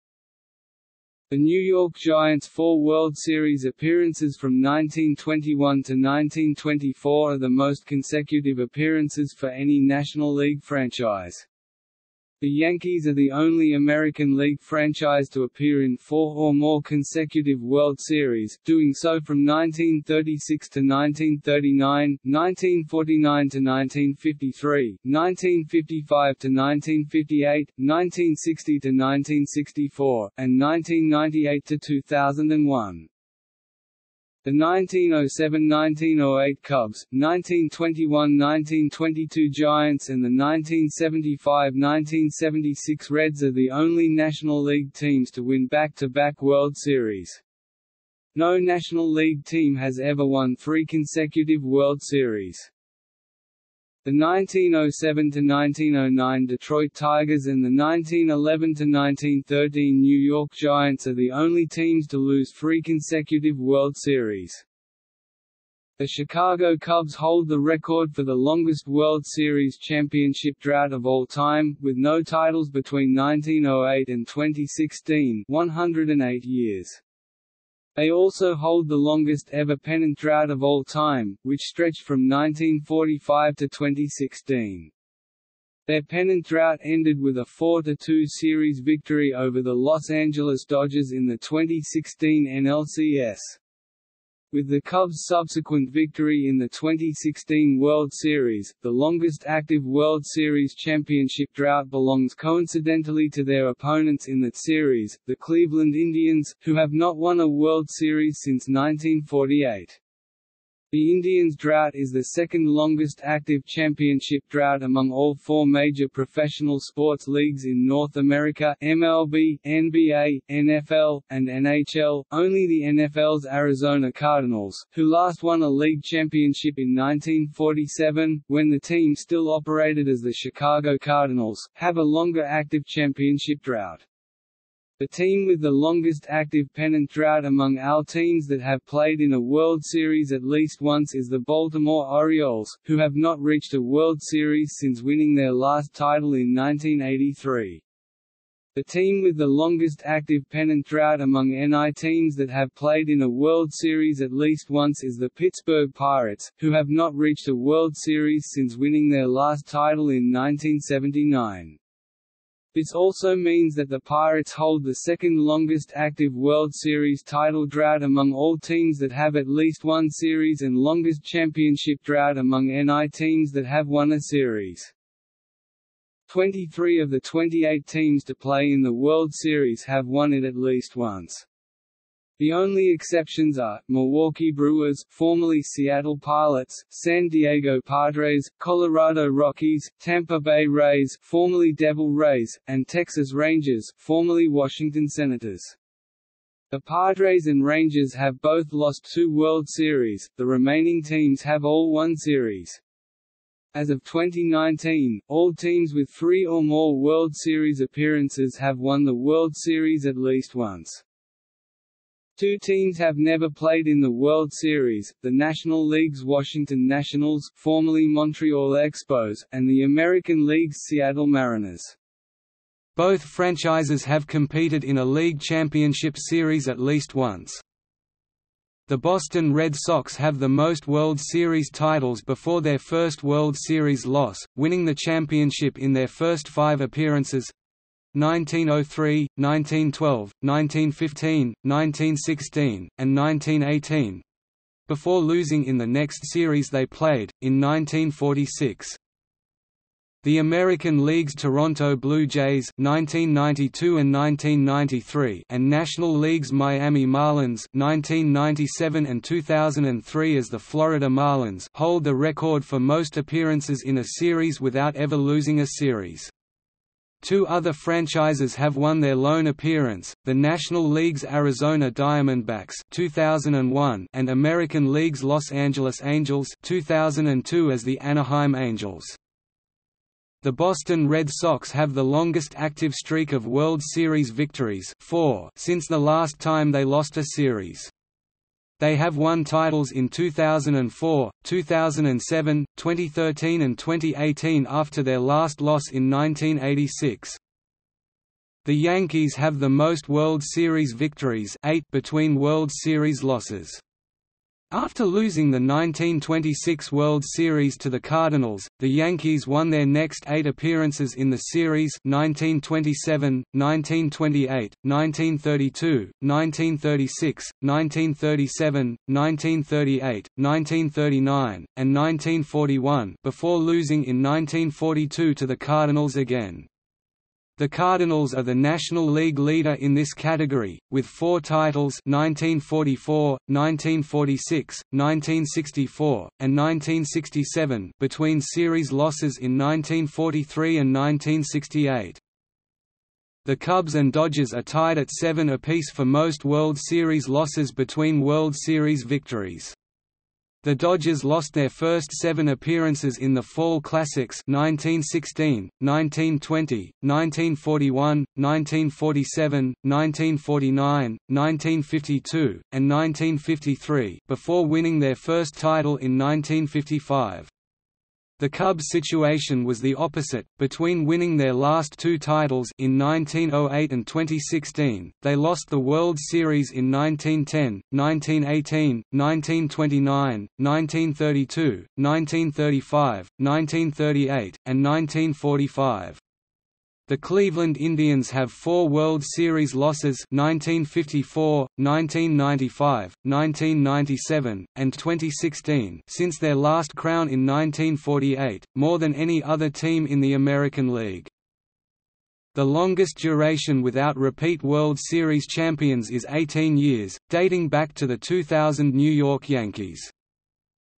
B: The New York Giants' four World Series appearances from 1921 to 1924 are the most consecutive appearances for any National League franchise. The Yankees are the only American League franchise to appear in four or more consecutive World Series, doing so from 1936 to 1939, 1949 to 1953, 1955 to 1958, 1960 to 1964, and 1998 to 2001. The 1907–1908 Cubs, 1921–1922 Giants and the 1975–1976 Reds are the only National League teams to win back-to-back -back World Series. No National League team has ever won three consecutive World Series. The 1907–1909 Detroit Tigers and the 1911–1913 New York Giants are the only teams to lose three consecutive World Series. The Chicago Cubs hold the record for the longest World Series championship drought of all time, with no titles between 1908 and 2016 108 years. They also hold the longest ever pennant drought of all time, which stretched from 1945 to 2016. Their pennant drought ended with a 4–2 series victory over the Los Angeles Dodgers in the 2016 NLCS. With the Cubs' subsequent victory in the 2016 World Series, the longest active World Series championship drought belongs coincidentally to their opponents in that series, the Cleveland Indians, who have not won a World Series since 1948. The Indians' drought is the second longest active championship drought among all four major professional sports leagues in North America MLB, NBA, NFL, and NHL. Only the NFL's Arizona Cardinals, who last won a league championship in 1947, when the team still operated as the Chicago Cardinals, have a longer active championship drought. The team with the longest active pennant drought among our teams that have played in a World Series at least once is the Baltimore Orioles, who have not reached a World Series since winning their last title in 1983. The team with the longest active pennant drought among NL teams that have played in a World Series at least once is the Pittsburgh Pirates, who have not reached a World Series since winning their last title in 1979. This also means that the Pirates hold the second longest active World Series title drought among all teams that have at least one series and longest championship drought among NL teams that have won a series. 23 of the 28 teams to play in the World Series have won it at least once. The only exceptions are, Milwaukee Brewers formerly Seattle Pilots, San Diego Padres, Colorado Rockies, Tampa Bay Rays formerly Devil Rays, and Texas Rangers formerly Washington Senators. The Padres and Rangers have both lost two World Series, the remaining teams have all won series. As of 2019, all teams with three or more World Series appearances have won the World Series at least once. Two teams have never played in the World Series, the National League's Washington Nationals formerly Montreal Expos, and the American League's Seattle Mariners.
A: Both franchises have competed in a league championship series at least once. The Boston Red Sox have the most World Series titles before their first World Series loss, winning the championship in their first five appearances 1903, 1912, 1915, 1916, and 1918 before losing in the next series they played, in 1946. The American League's Toronto Blue Jays 1992 and 1993 and National League's Miami Marlins 1997 and 2003 as the Florida Marlins hold the record for most appearances in a series without ever losing a series. Two other franchises have won their lone appearance, the National League's Arizona Diamondbacks 2001 and American League's Los Angeles Angels 2002 as the Anaheim Angels. The Boston Red Sox have the longest active streak of World Series victories four since the last time they lost a series. They have won titles in 2004, 2007, 2013 and 2018 after their last loss in 1986. The Yankees have the most World Series victories eight between World Series losses. After losing the 1926 World Series to the Cardinals, the Yankees won their next eight appearances in the series 1927, 1928, 1932, 1936, 1937, 1938, 1939, and 1941 before losing in 1942 to the Cardinals again. The Cardinals are the National League leader in this category, with four titles 1944, 1946, 1964, and 1967 between series losses in 1943 and 1968. The Cubs and Dodgers are tied at seven apiece for most World Series losses between World Series victories. The Dodgers lost their first seven appearances in the Fall Classics 1916, 1920, 1941, 1947, 1949, 1952, and 1953 before winning their first title in 1955. The Cubs' situation was the opposite, between winning their last two titles in 1908 and 2016, they lost the World Series in 1910, 1918, 1929, 1932, 1935, 1938, and 1945. The Cleveland Indians have four World Series losses 1954, 1995, 1997, and 2016 since their last crown in 1948, more than any other team in the American League. The longest duration without repeat World Series champions is 18 years, dating back to the 2000 New York Yankees.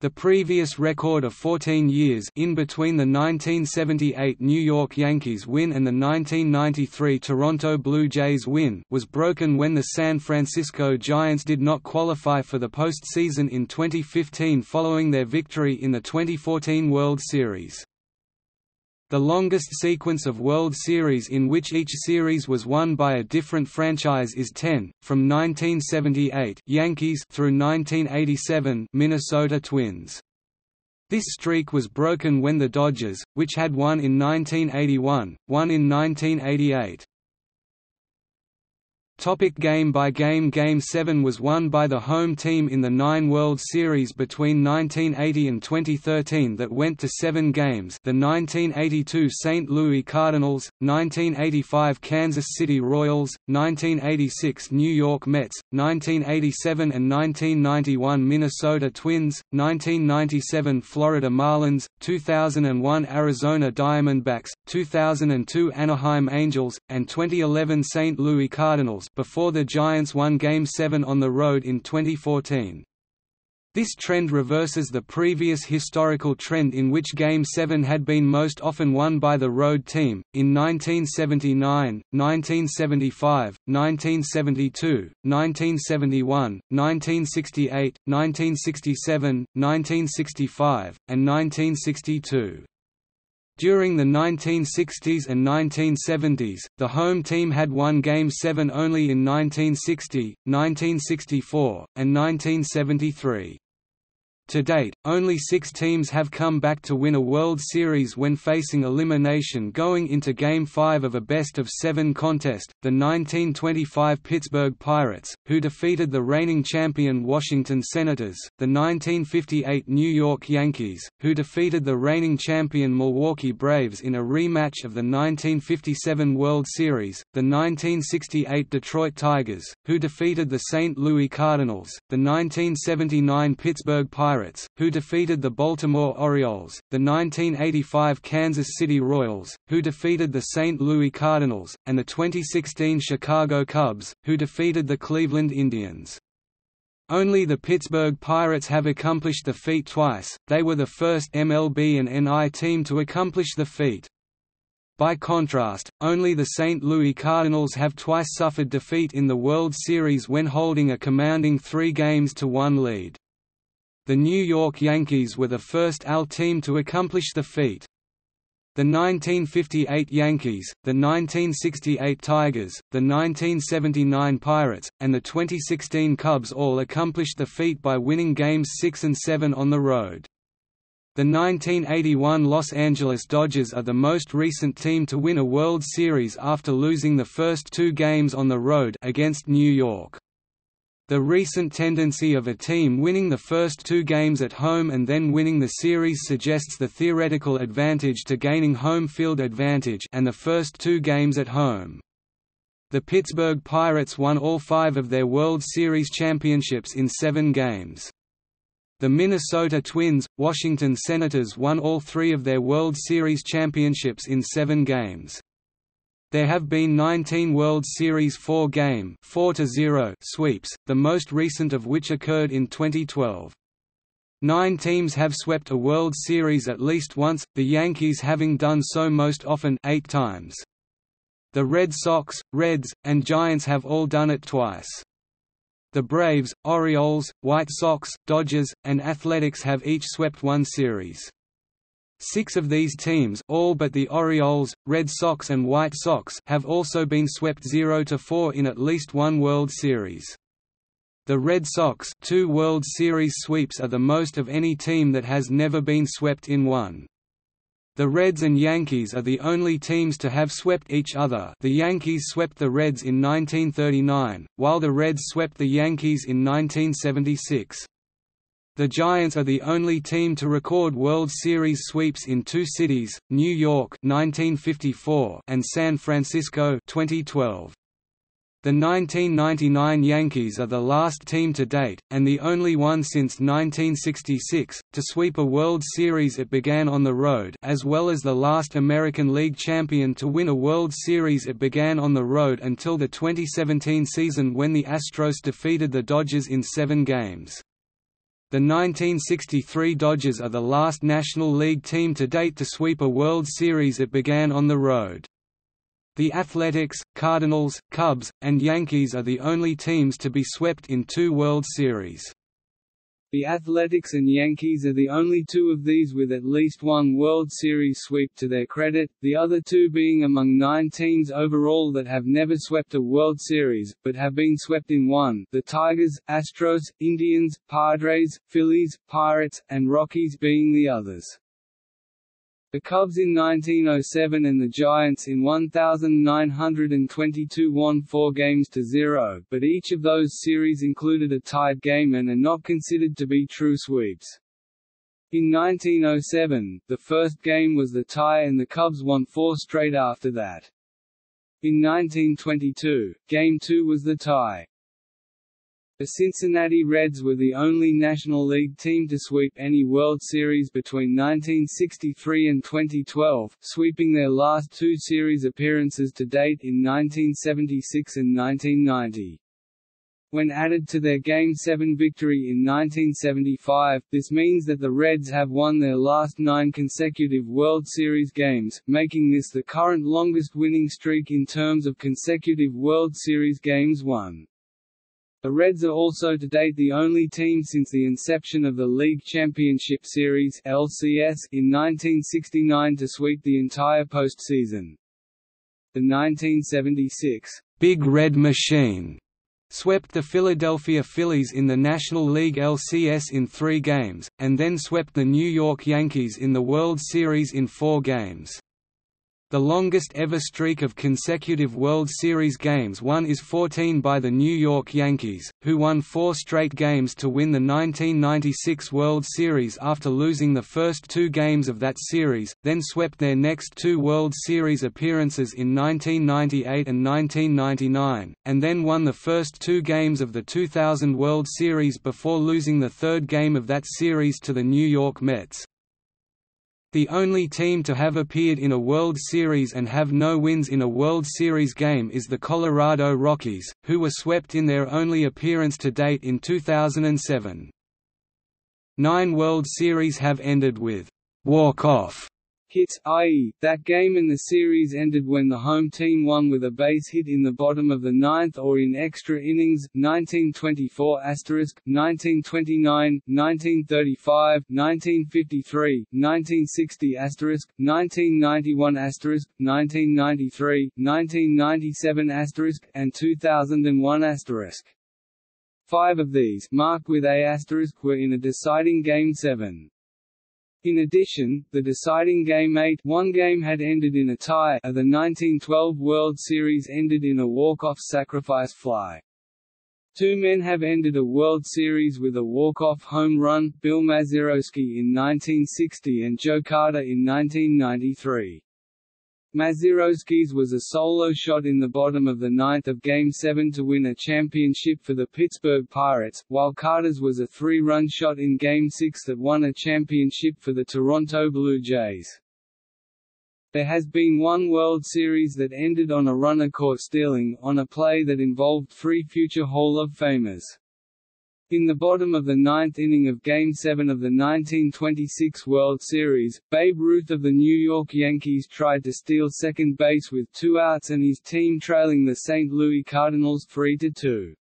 A: The previous record of 14 years in between the 1978 New York Yankees win and the 1993 Toronto Blue Jays win was broken when the San Francisco Giants did not qualify for the postseason in 2015 following their victory in the 2014 World Series. The longest sequence of World Series in which each series was won by a different franchise is 10, from 1978 Yankees through 1987 Minnesota Twins. This streak was broken when the Dodgers, which had won in 1981, won in 1988. Topic game by game Game 7 was won by the home team in the nine World Series between 1980 and 2013 that went to seven games the 1982 St. Louis Cardinals, 1985 Kansas City Royals, 1986 New York Mets, 1987 and 1991 Minnesota Twins, 1997 Florida Marlins, 2001 Arizona Diamondbacks, 2002 Anaheim Angels, and 2011 St. Louis Cardinals before the Giants won Game 7 on the road in 2014. This trend reverses the previous historical trend in which Game 7 had been most often won by the road team, in 1979, 1975, 1972, 1971, 1968, 1967, 1965, and 1962. During the 1960s and 1970s, the home team had won Game 7 only in 1960, 1964, and 1973. To date, only six teams have come back to win a World Series when facing elimination going into Game 5 of a best-of-seven contest, the 1925 Pittsburgh Pirates, who defeated the reigning champion Washington Senators, the 1958 New York Yankees, who defeated the reigning champion Milwaukee Braves in a rematch of the 1957 World Series, the 1968 Detroit Tigers, who defeated the St. Louis Cardinals, the 1979 Pittsburgh Pirates Pirates, who defeated the Baltimore Orioles, the 1985 Kansas City Royals, who defeated the St. Louis Cardinals, and the 2016 Chicago Cubs, who defeated the Cleveland Indians. Only the Pittsburgh Pirates have accomplished the feat twice, they were the first MLB and NL team to accomplish the feat. By contrast, only the St. Louis Cardinals have twice suffered defeat in the World Series when holding a commanding three games to one lead. The New York Yankees were the first AL team to accomplish the feat. The 1958 Yankees, the 1968 Tigers, the 1979 Pirates, and the 2016 Cubs all accomplished the feat by winning Games 6 and 7 on the road. The 1981 Los Angeles Dodgers are the most recent team to win a World Series after losing the first two games on the road against New York. The recent tendency of a team winning the first two games at home and then winning the series suggests the theoretical advantage to gaining home field advantage and the first two games at home. The Pittsburgh Pirates won all five of their World Series championships in seven games. The Minnesota Twins, Washington Senators won all three of their World Series championships in seven games. There have been 19 World Series 4-game sweeps, the most recent of which occurred in 2012. Nine teams have swept a World Series at least once, the Yankees having done so most often eight times. The Red Sox, Reds, and Giants have all done it twice. The Braves, Orioles, White Sox, Dodgers, and Athletics have each swept one series. Six of these teams all but the Orioles, Red Sox and White Sox have also been swept 0–4 in at least one World Series. The Red Sox two World Series sweeps are the most of any team that has never been swept in one. The Reds and Yankees are the only teams to have swept each other the Yankees swept the Reds in 1939, while the Reds swept the Yankees in 1976. The Giants are the only team to record World Series sweeps in two cities, New York 1954 and San Francisco 2012. The 1999 Yankees are the last team to date, and the only one since 1966, to sweep a World Series it began on the road as well as the last American League champion to win a World Series it began on the road until the 2017 season when the Astros defeated the Dodgers in seven games. The 1963 Dodgers are the last National League team to date to sweep a World Series it began on the road. The Athletics, Cardinals, Cubs, and Yankees are the only teams to be swept in two World Series.
B: The Athletics and Yankees are the only two of these with at least one World Series sweep to their credit, the other two being among nine teams overall that have never swept a World Series, but have been swept in one the Tigers, Astros, Indians, Padres, Phillies, Pirates, and Rockies being the others. The Cubs in 1907 and the Giants in 1922 won four games to zero, but each of those series included a tied game and are not considered to be true sweeps. In 1907, the first game was the tie and the Cubs won four straight after that. In 1922, Game 2 was the tie. The Cincinnati Reds were the only National League team to sweep any World Series between 1963 and 2012, sweeping their last two series appearances to date in 1976 and 1990. When added to their Game 7 victory in 1975, this means that the Reds have won their last nine consecutive World Series games, making this the current longest winning streak in terms of consecutive World Series games won. The Reds are also to date the only team since the inception of the League Championship Series (LCS) in 1969 to sweep the entire postseason. The 1976
A: Big Red Machine swept the Philadelphia Phillies in the National League LCS in three games, and then swept the New York Yankees in the World Series in four games. The longest ever streak of consecutive World Series games won is 14 by the New York Yankees, who won four straight games to win the 1996 World Series after losing the first two games of that series, then swept their next two World Series appearances in 1998 and 1999, and then won the first two games of the 2000 World Series before losing the third game of that series to the New York Mets. The only team to have appeared in a World Series and have no wins in a World Series game is the Colorado Rockies, who were swept in their only appearance to date in 2007. Nine World Series have ended with walk-off
B: hits, i.e., that game and the series ended when the home team won with a base hit in the bottom of the ninth or in extra innings. 1924 1929, 1935, 1953, 1960 1991 1993, 1997 and 2001 Five of these, marked with A*, were in a deciding Game 7. In addition, the deciding Game 8 one game had ended in a tie of the 1912 World Series ended in a walk-off sacrifice fly. Two men have ended a World Series with a walk-off home run, Bill Mazeroski in 1960 and Joe Carter in 1993. Mazeroski's was a solo shot in the bottom of the ninth of Game 7 to win a championship for the Pittsburgh Pirates, while Carter's was a three-run shot in Game 6 that won a championship for the Toronto Blue Jays. There has been one World Series that ended on a runner caught stealing, on a play that involved three future Hall of Famers. In the bottom of the ninth inning of Game 7 of the 1926 World Series, Babe Ruth of the New York Yankees tried to steal second base with two outs and his team trailing the St. Louis Cardinals 3–2.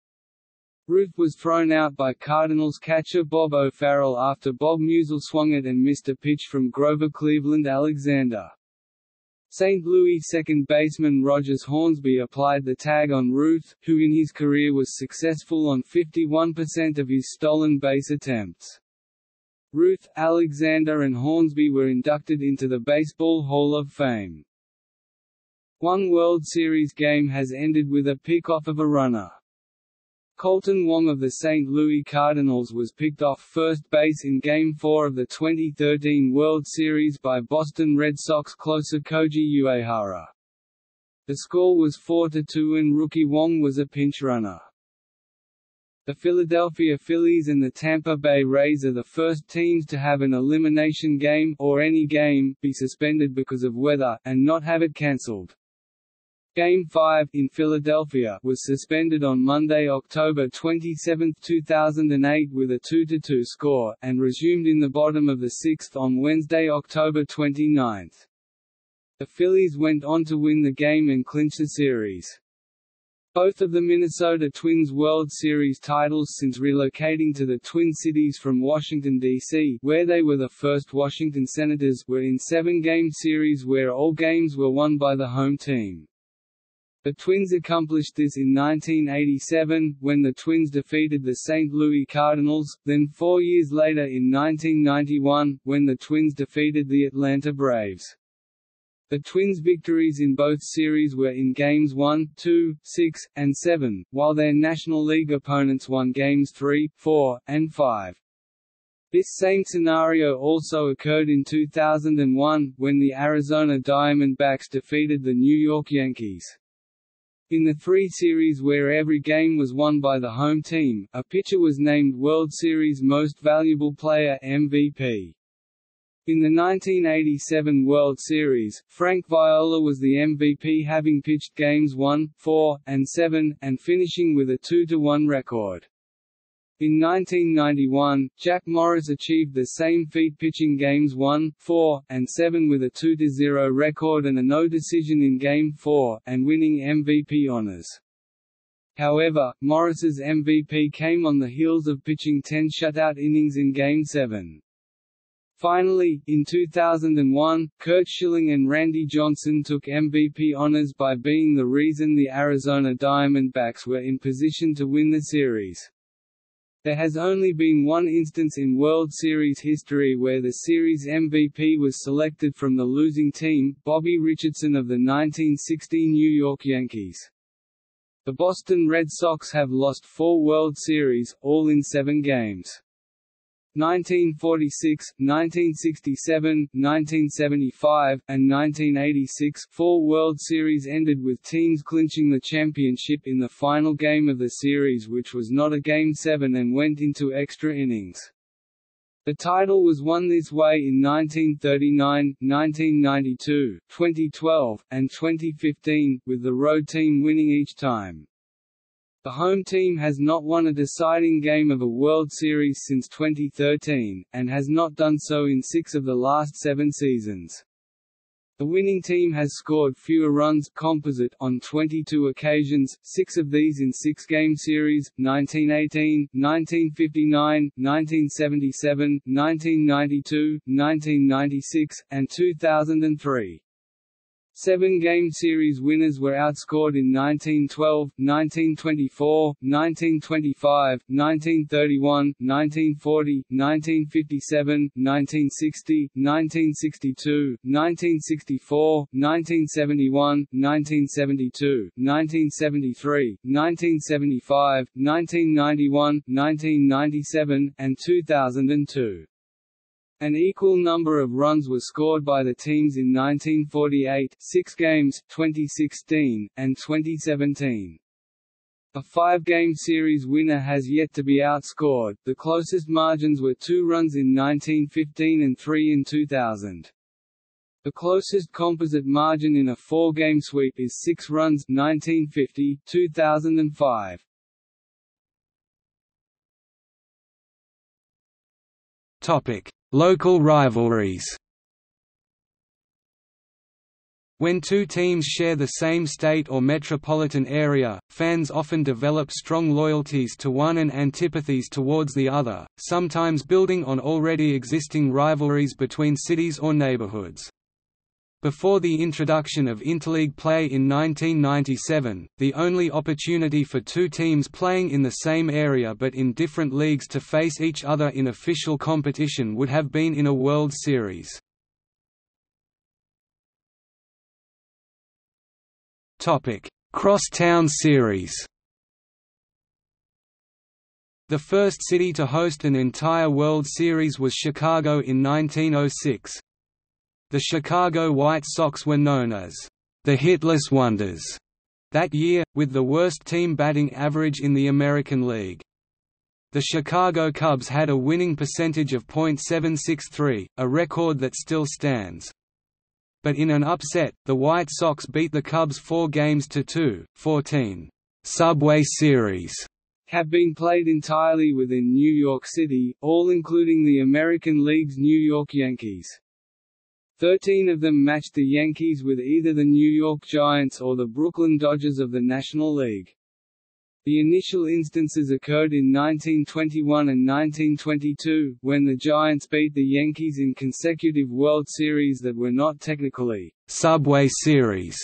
B: Ruth was thrown out by Cardinals catcher Bob O'Farrell after Bob Meusel swung at and missed a pitch from Grover Cleveland Alexander. St. Louis second baseman Rogers Hornsby applied the tag on Ruth, who in his career was successful on 51% of his stolen base attempts. Ruth, Alexander and Hornsby were inducted into the Baseball Hall of Fame. One World Series game has ended with a pick-off of a runner. Kolten Wong of the St. Louis Cardinals was picked off first base in Game 4 of the 2013 World Series by Boston Red Sox closer Koji Uehara. The score was 4–2 and rookie Wong was a pinch runner. The Philadelphia Phillies and the Tampa Bay Rays are the first teams to have an elimination game or any game be suspended because of weather, and not have it cancelled. Game 5 in Philadelphia was suspended on Monday, October 27, 2008 with a 2-2 score, and resumed in the bottom of the sixth on Wednesday, October 29. The Phillies went on to win the game and clinch the series. Both of the Minnesota Twins World Series titles since relocating to the Twin Cities from Washington, D.C. where they were the first Washington Senators were in seven-game series where all games were won by the home team. The Twins accomplished this in 1987, when the Twins defeated the St. Louis Cardinals, then four years later in 1991, when the Twins defeated the Atlanta Braves. The Twins' victories in both series were in Games 1, 2, 6, and 7, while their National League opponents won Games 3, 4, and 5. This same scenario also occurred in 2001, when the Arizona Diamondbacks defeated the New York Yankees. In the three series where every game was won by the home team, a pitcher was named World Series Most Valuable Player MVP. In the 1987 World Series, Frank Viola was the MVP having pitched games 1, 4, and 7, and finishing with a 2-1 record. In 1991, Jack Morris achieved the same feat pitching games 1, 4, and 7 with a 2-0 record and a no decision in Game 4, and winning MVP honors. However, Morris's MVP came on the heels of pitching 10 shutout innings in Game 7. Finally, in 2001, Curt Schilling and Randy Johnson took MVP honors by being the reason the Arizona Diamondbacks were in position to win the series. There has only been one instance in World Series history where the series MVP was selected from the losing team, Bobby Richardson of the 1960 New York Yankees. The Boston Red Sox have lost four World Series, all in seven games. 1946, 1967, 1975, and 1986 four World Series ended with teams clinching the championship in the final game of the series which was not a Game 7 and went into extra innings. The title was won this way in 1939, 1992, 2012, and 2015, with the road team winning each time. The home team has not won a deciding game of a World Series since 2013, and has not done so in six of the last seven seasons. The winning team has scored fewer runs composite on 22 occasions, six of these in six-game series, 1918, 1959, 1977, 1992, 1996, and 2003. Seven-game series winners were outscored in 1912, 1924, 1925, 1931, 1940, 1957, 1960, 1962, 1964, 1971, 1972, 1973, 1975, 1991, 1997, and 2002. An equal number of runs were scored by the teams in 1948 six games, 2016, and 2017. A five-game series winner has yet to be outscored, the closest margins were two runs in 1915 and three in 2000. The closest composite margin in a four-game sweep is six runs 1950, 2005.
A: Topic: Local rivalries When two teams share the same state or metropolitan area, fans often develop strong loyalties to one and antipathies towards the other, sometimes building on already existing rivalries between cities or neighborhoods. Before the introduction of interleague play in 1997, the only opportunity for two teams playing in the same area but in different leagues to face each other in official competition would have been in a World Series. Crosstown Series The first city to host an entire World Series was Chicago in 1906. The Chicago White Sox were known as the hitless wonders that year, with the worst team batting average in the American League. The Chicago Cubs had a winning percentage of .763, a record that still stands. But in an upset, the White Sox beat the Cubs four games to two. 14 Subway Series
B: have been played entirely within New York City, all including the American League's New York Yankees. Thirteen of them matched the Yankees with either the New York Giants or the Brooklyn Dodgers of the National League. The initial instances occurred in 1921 and 1922, when the Giants beat the Yankees in consecutive World Series that were not technically «Subway Series»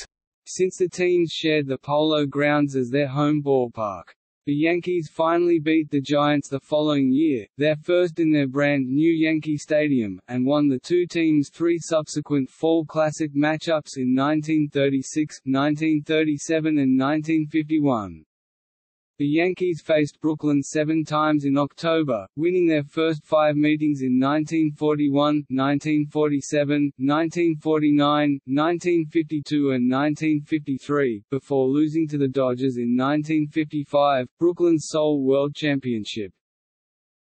B: since the teams shared the Polo Grounds as their home ballpark. The Yankees finally beat the Giants the following year, their first in their brand new Yankee Stadium, and won the two teams' three subsequent Fall Classic matchups in 1936, 1937 and 1951. The Yankees faced Brooklyn seven times in October, winning their first five meetings in 1941, 1947, 1949, 1952 and 1953, before losing to the Dodgers in 1955, Brooklyn's sole World Championship.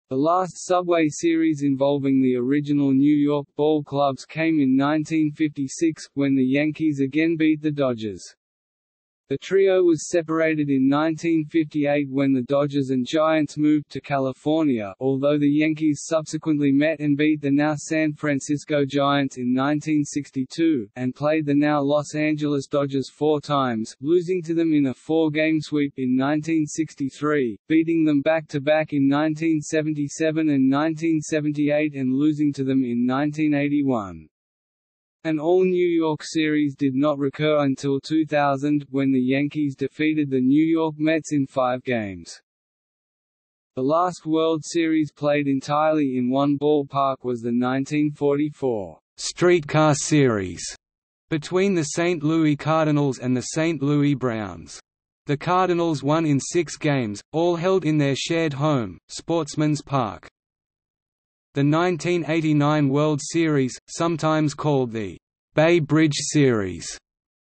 B: The last Subway Series involving the original New York ball clubs came in 1956, when the Yankees again beat the Dodgers. The trio was separated in 1958 when the Dodgers and Giants moved to California although the Yankees subsequently met and beat the now San Francisco Giants in 1962, and played the now Los Angeles Dodgers four times, losing to them in a four-game sweep in 1963, beating them back-to-back -back in 1977 and 1978 and losing to them in 1981. An all-New York series did not recur until 2000, when the Yankees defeated the New York Mets in five games. The last World Series played entirely in one ballpark was the 1944
A: Streetcar Series between the St. Louis Cardinals and the St. Louis Browns. The Cardinals won in six games, all held in their shared home, Sportsman's Park. The 1989 World Series, sometimes called the Bay Bridge Series,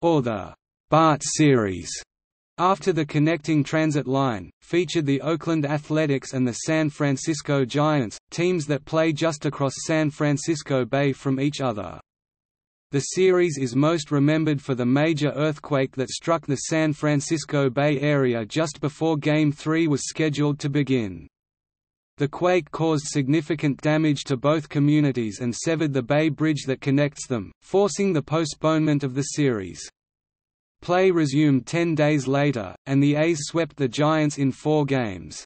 A: or the BART Series, after the connecting transit line, featured the Oakland Athletics and the San Francisco Giants, teams that play just across San Francisco Bay from each other. The series is most remembered for the major earthquake that struck the San Francisco Bay Area just before Game 3 was scheduled to begin. The quake caused significant damage to both communities and severed the Bay Bridge that connects them, forcing the postponement of the series. Play resumed ten days later, and the A's swept the Giants in four games.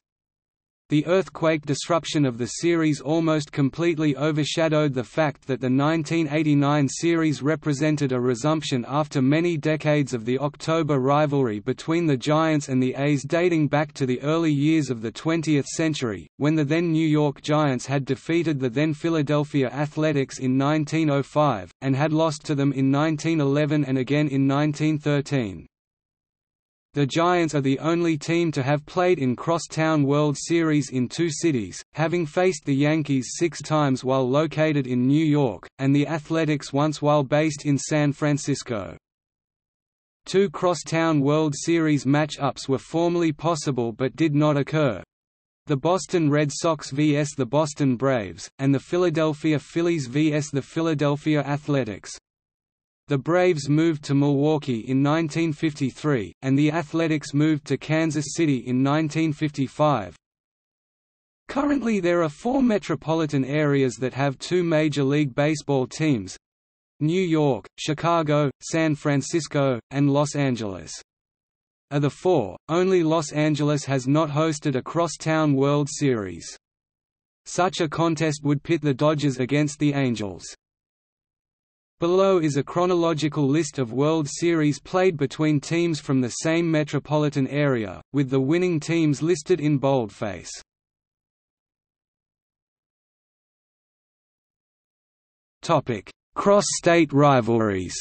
A: The earthquake disruption of the series almost completely overshadowed the fact that the 1989 series represented a resumption after many decades of the October rivalry between the Giants and the A's dating back to the early years of the 20th century, when the then New York Giants had defeated the then Philadelphia Athletics in 1905, and had lost to them in 1911 and again in 1913. The Giants are the only team to have played in Crosstown World Series in two cities, having faced the Yankees six times while located in New York, and the Athletics once while based in San Francisco. Two Crosstown World Series match-ups were formerly possible but did not occur. The Boston Red Sox vs the Boston Braves, and the Philadelphia Phillies vs the Philadelphia Athletics. The Braves moved to Milwaukee in 1953, and the Athletics moved to Kansas City in 1955. Currently there are four metropolitan areas that have two Major League Baseball teams New York, Chicago, San Francisco, and Los Angeles. Of the four, only Los Angeles has not hosted a crosstown World Series. Such a contest would pit the Dodgers against the Angels. Below is a chronological list of World Series played between teams from the same metropolitan area, with the winning teams listed in boldface. Cross-state rivalries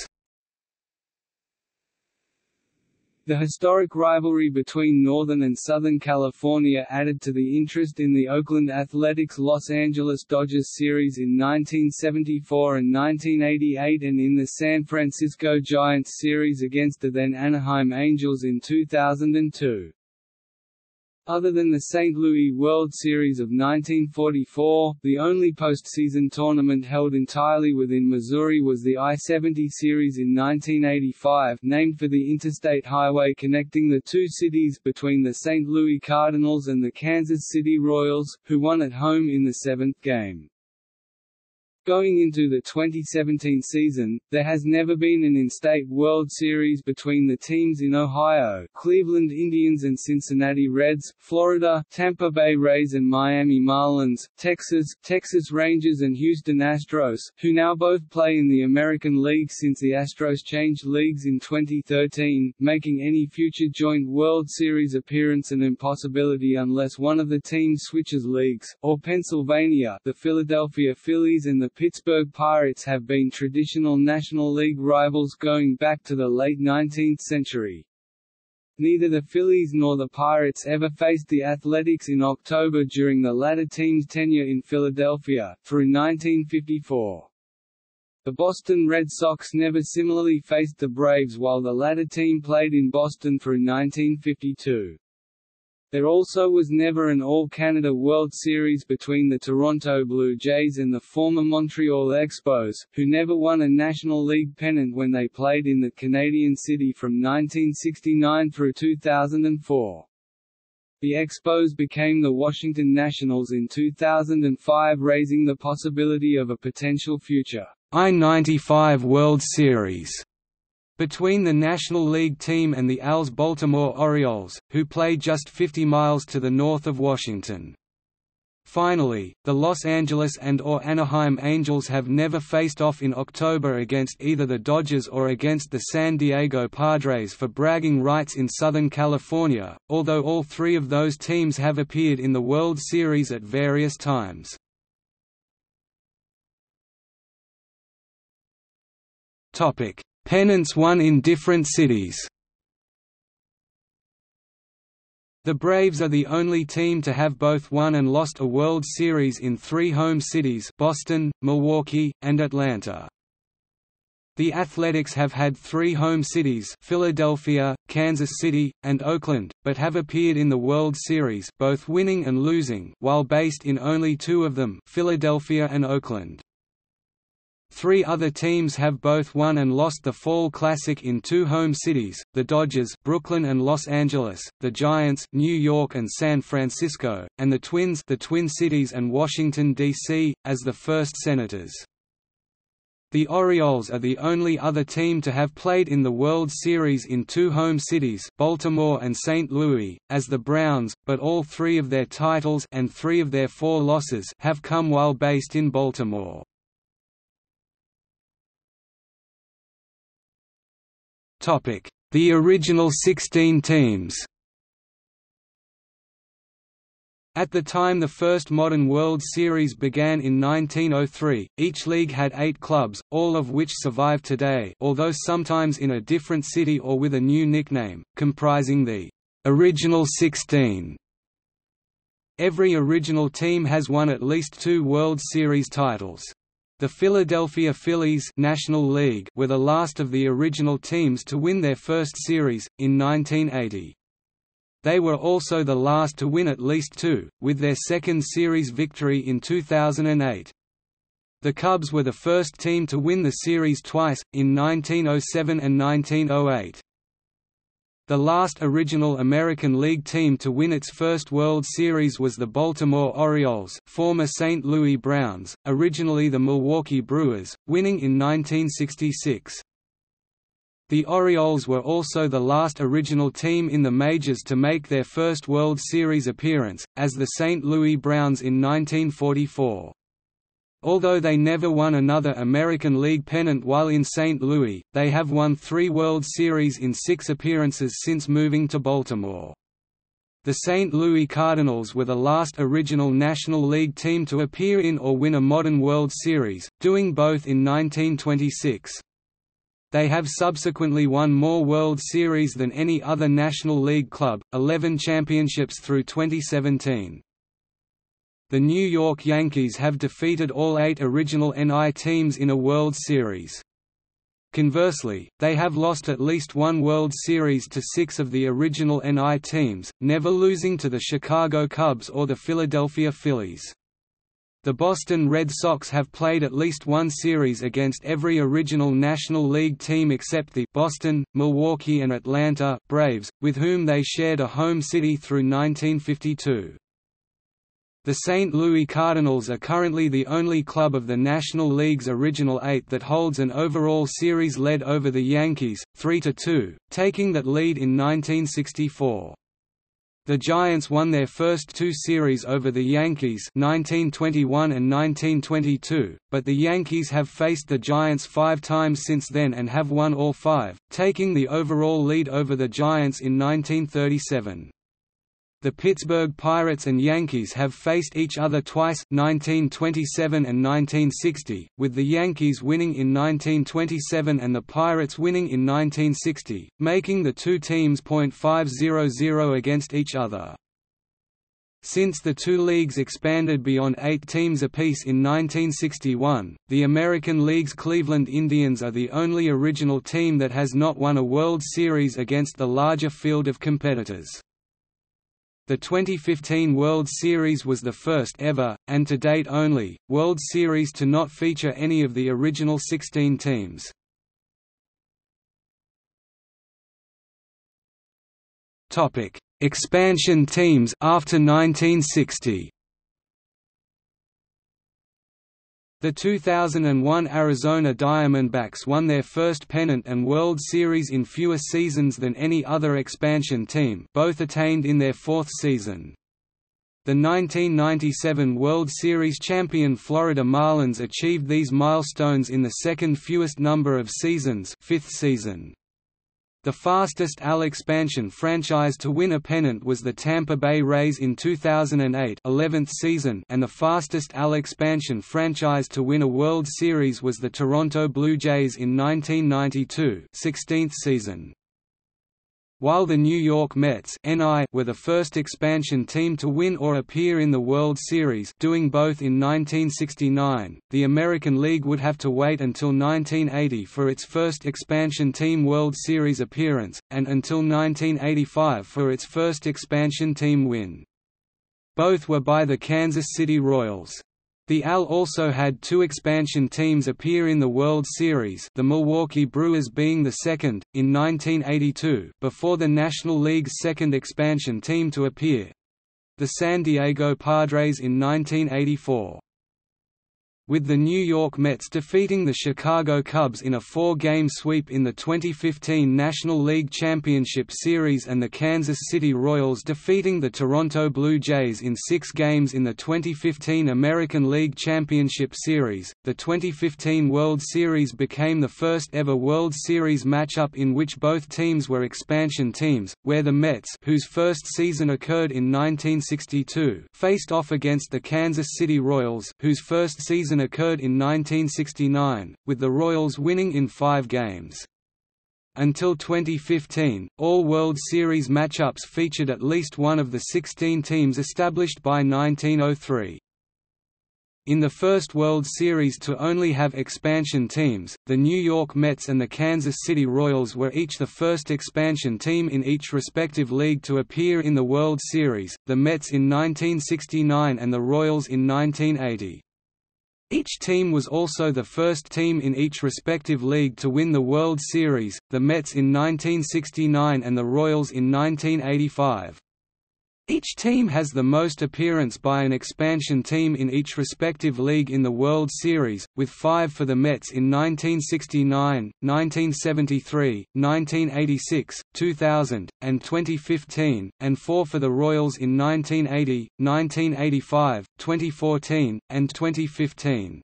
B: The historic rivalry between Northern and Southern California added to the interest in the Oakland Athletics Los Angeles Dodgers series in 1974 and 1988 and in the San Francisco Giants series against the then Anaheim Angels in 2002. Other than the St. Louis World Series of 1944, the only postseason tournament held entirely within Missouri was the I-70 Series in 1985 named for the interstate highway connecting the two cities between the St. Louis Cardinals and the Kansas City Royals, who won at home in the seventh game.
A: Going into the 2017 season, there has never been an in-state World Series between the teams in Ohio Cleveland Indians and Cincinnati Reds, Florida Tampa Bay Rays and Miami Marlins, Texas Texas Rangers and Houston Astros, who now both play in the American League since the Astros changed leagues in 2013, making any future joint World Series appearance an impossibility unless one of the teams switches leagues, or Pennsylvania the Philadelphia Phillies and the Pittsburgh Pirates have been traditional National League rivals going back to the late 19th century. Neither the Phillies nor the Pirates ever faced the Athletics in October during the latter team's tenure in Philadelphia, through 1954. The Boston Red Sox never similarly faced the Braves while the latter team played in Boston through 1952. There also was never an All-Canada World Series between the Toronto Blue Jays and the former Montreal Expos, who never won a National League pennant when they played in the Canadian city from 1969 through 2004. The Expos became the Washington Nationals in 2005 raising the possibility of a potential future I-95 World Series between the National League team and the AL's Baltimore Orioles, who play just 50 miles to the north of Washington. Finally, the Los Angeles and or Anaheim Angels have never faced off in October against either the Dodgers or against the San Diego Padres for bragging rights in Southern California, although all three of those teams have appeared in the World Series at various times. Topic: Pennants won in different cities The Braves are the only team to have both won and lost a World Series in three home cities Boston, Milwaukee, and Atlanta. The Athletics have had three home cities Philadelphia, Kansas City, and Oakland, but have appeared in the World Series both winning and losing while based in only two of them Philadelphia and Oakland. Three other teams have both won and lost the Fall Classic in two home cities, the Dodgers Brooklyn and Los Angeles, the Giants New York and San Francisco, and the Twins the Twin Cities and Washington, D.C., as the first Senators. The Orioles are the only other team to have played in the World Series in two home cities Baltimore and St. Louis, as the Browns, but all three of their titles and three of their four losses have come while based in Baltimore. The original 16 teams At the time the first modern World Series began in 1903, each league had eight clubs, all of which survive today although sometimes in a different city or with a new nickname, comprising the «original 16». Every original team has won at least two World Series titles. The Philadelphia Phillies National League were the last of the original teams to win their first series, in 1980. They were also the last to win at least two, with their second series victory in 2008. The Cubs were the first team to win the series twice, in 1907 and 1908. The last original American League team to win its first World Series was the Baltimore Orioles former St. Louis Browns, originally the Milwaukee Brewers, winning in 1966. The Orioles were also the last original team in the majors to make their first World Series appearance, as the St. Louis Browns in 1944. Although they never won another American League pennant while in St. Louis, they have won three World Series in six appearances since moving to Baltimore. The St. Louis Cardinals were the last original National League team to appear in or win a modern World Series, doing both in 1926. They have subsequently won more World Series than any other National League club, 11 championships through 2017. The New York Yankees have defeated all eight original NL teams in a World Series. Conversely, they have lost at least one World Series to six of the original NL teams, never losing to the Chicago Cubs or the Philadelphia Phillies. The Boston Red Sox have played at least one series against every original National League team except the Boston, Milwaukee and Atlanta Braves, with whom they shared a home city through 1952. The St. Louis Cardinals are currently the only club of the National League's original eight that holds an overall series lead over the Yankees, 3–2, taking that lead in 1964. The Giants won their first two series over the Yankees 1921 and 1922, but the Yankees have faced the Giants five times since then and have won all five, taking the overall lead over the Giants in 1937. The Pittsburgh Pirates and Yankees have faced each other twice 1927 and 1960, with the Yankees winning in 1927 and the Pirates winning in 1960, making the two teams .500 against each other. Since the two leagues expanded beyond eight teams apiece in 1961, the American League's Cleveland Indians are the only original team that has not won a World Series against the larger field of competitors. The 2015 World Series was the first ever, and to date only, World Series to not feature any of the original 16 teams. Expansion teams after 1960 The 2001 Arizona Diamondbacks won their first pennant and World Series in fewer seasons than any other expansion team both attained in their fourth season. The 1997 World Series champion Florida Marlins achieved these milestones in the second fewest number of seasons fifth season. The fastest AL expansion franchise to win a pennant was the Tampa Bay Rays in 2008 11th season and the fastest AL expansion franchise to win a World Series was the Toronto Blue Jays in 1992 16th season. While the New York Mets were the first expansion team to win or appear in the World Series doing both in 1969, the American League would have to wait until 1980 for its first expansion team World Series appearance, and until 1985 for its first expansion team win. Both were by the Kansas City Royals. The AL also had two expansion teams appear in the World Series the Milwaukee Brewers being the second, in 1982 before the National League's second expansion team to appear—the San Diego Padres in 1984 with the New York Mets defeating the Chicago Cubs in a four-game sweep in the 2015 National League Championship Series and the Kansas City Royals defeating the Toronto Blue Jays in six games in the 2015 American League Championship Series. The 2015 World Series became the first ever World Series matchup in which both teams were expansion teams, where the Mets, whose first season occurred in 1962, faced off against the Kansas City Royals, whose first season season occurred in 1969, with the Royals winning in five games. Until 2015, all World Series matchups featured at least one of the 16 teams established by 1903. In the first World Series to only have expansion teams, the New York Mets and the Kansas City Royals were each the first expansion team in each respective league to appear in the World Series, the Mets in 1969 and the Royals in 1980. Each team was also the first team in each respective league to win the World Series, the Mets in 1969 and the Royals in 1985. Each team has the most appearance by an expansion team in each respective league in the World Series, with five for the Mets in 1969, 1973, 1986, 2000, and 2015, and four for the Royals in 1980, 1985, 2014, and 2015.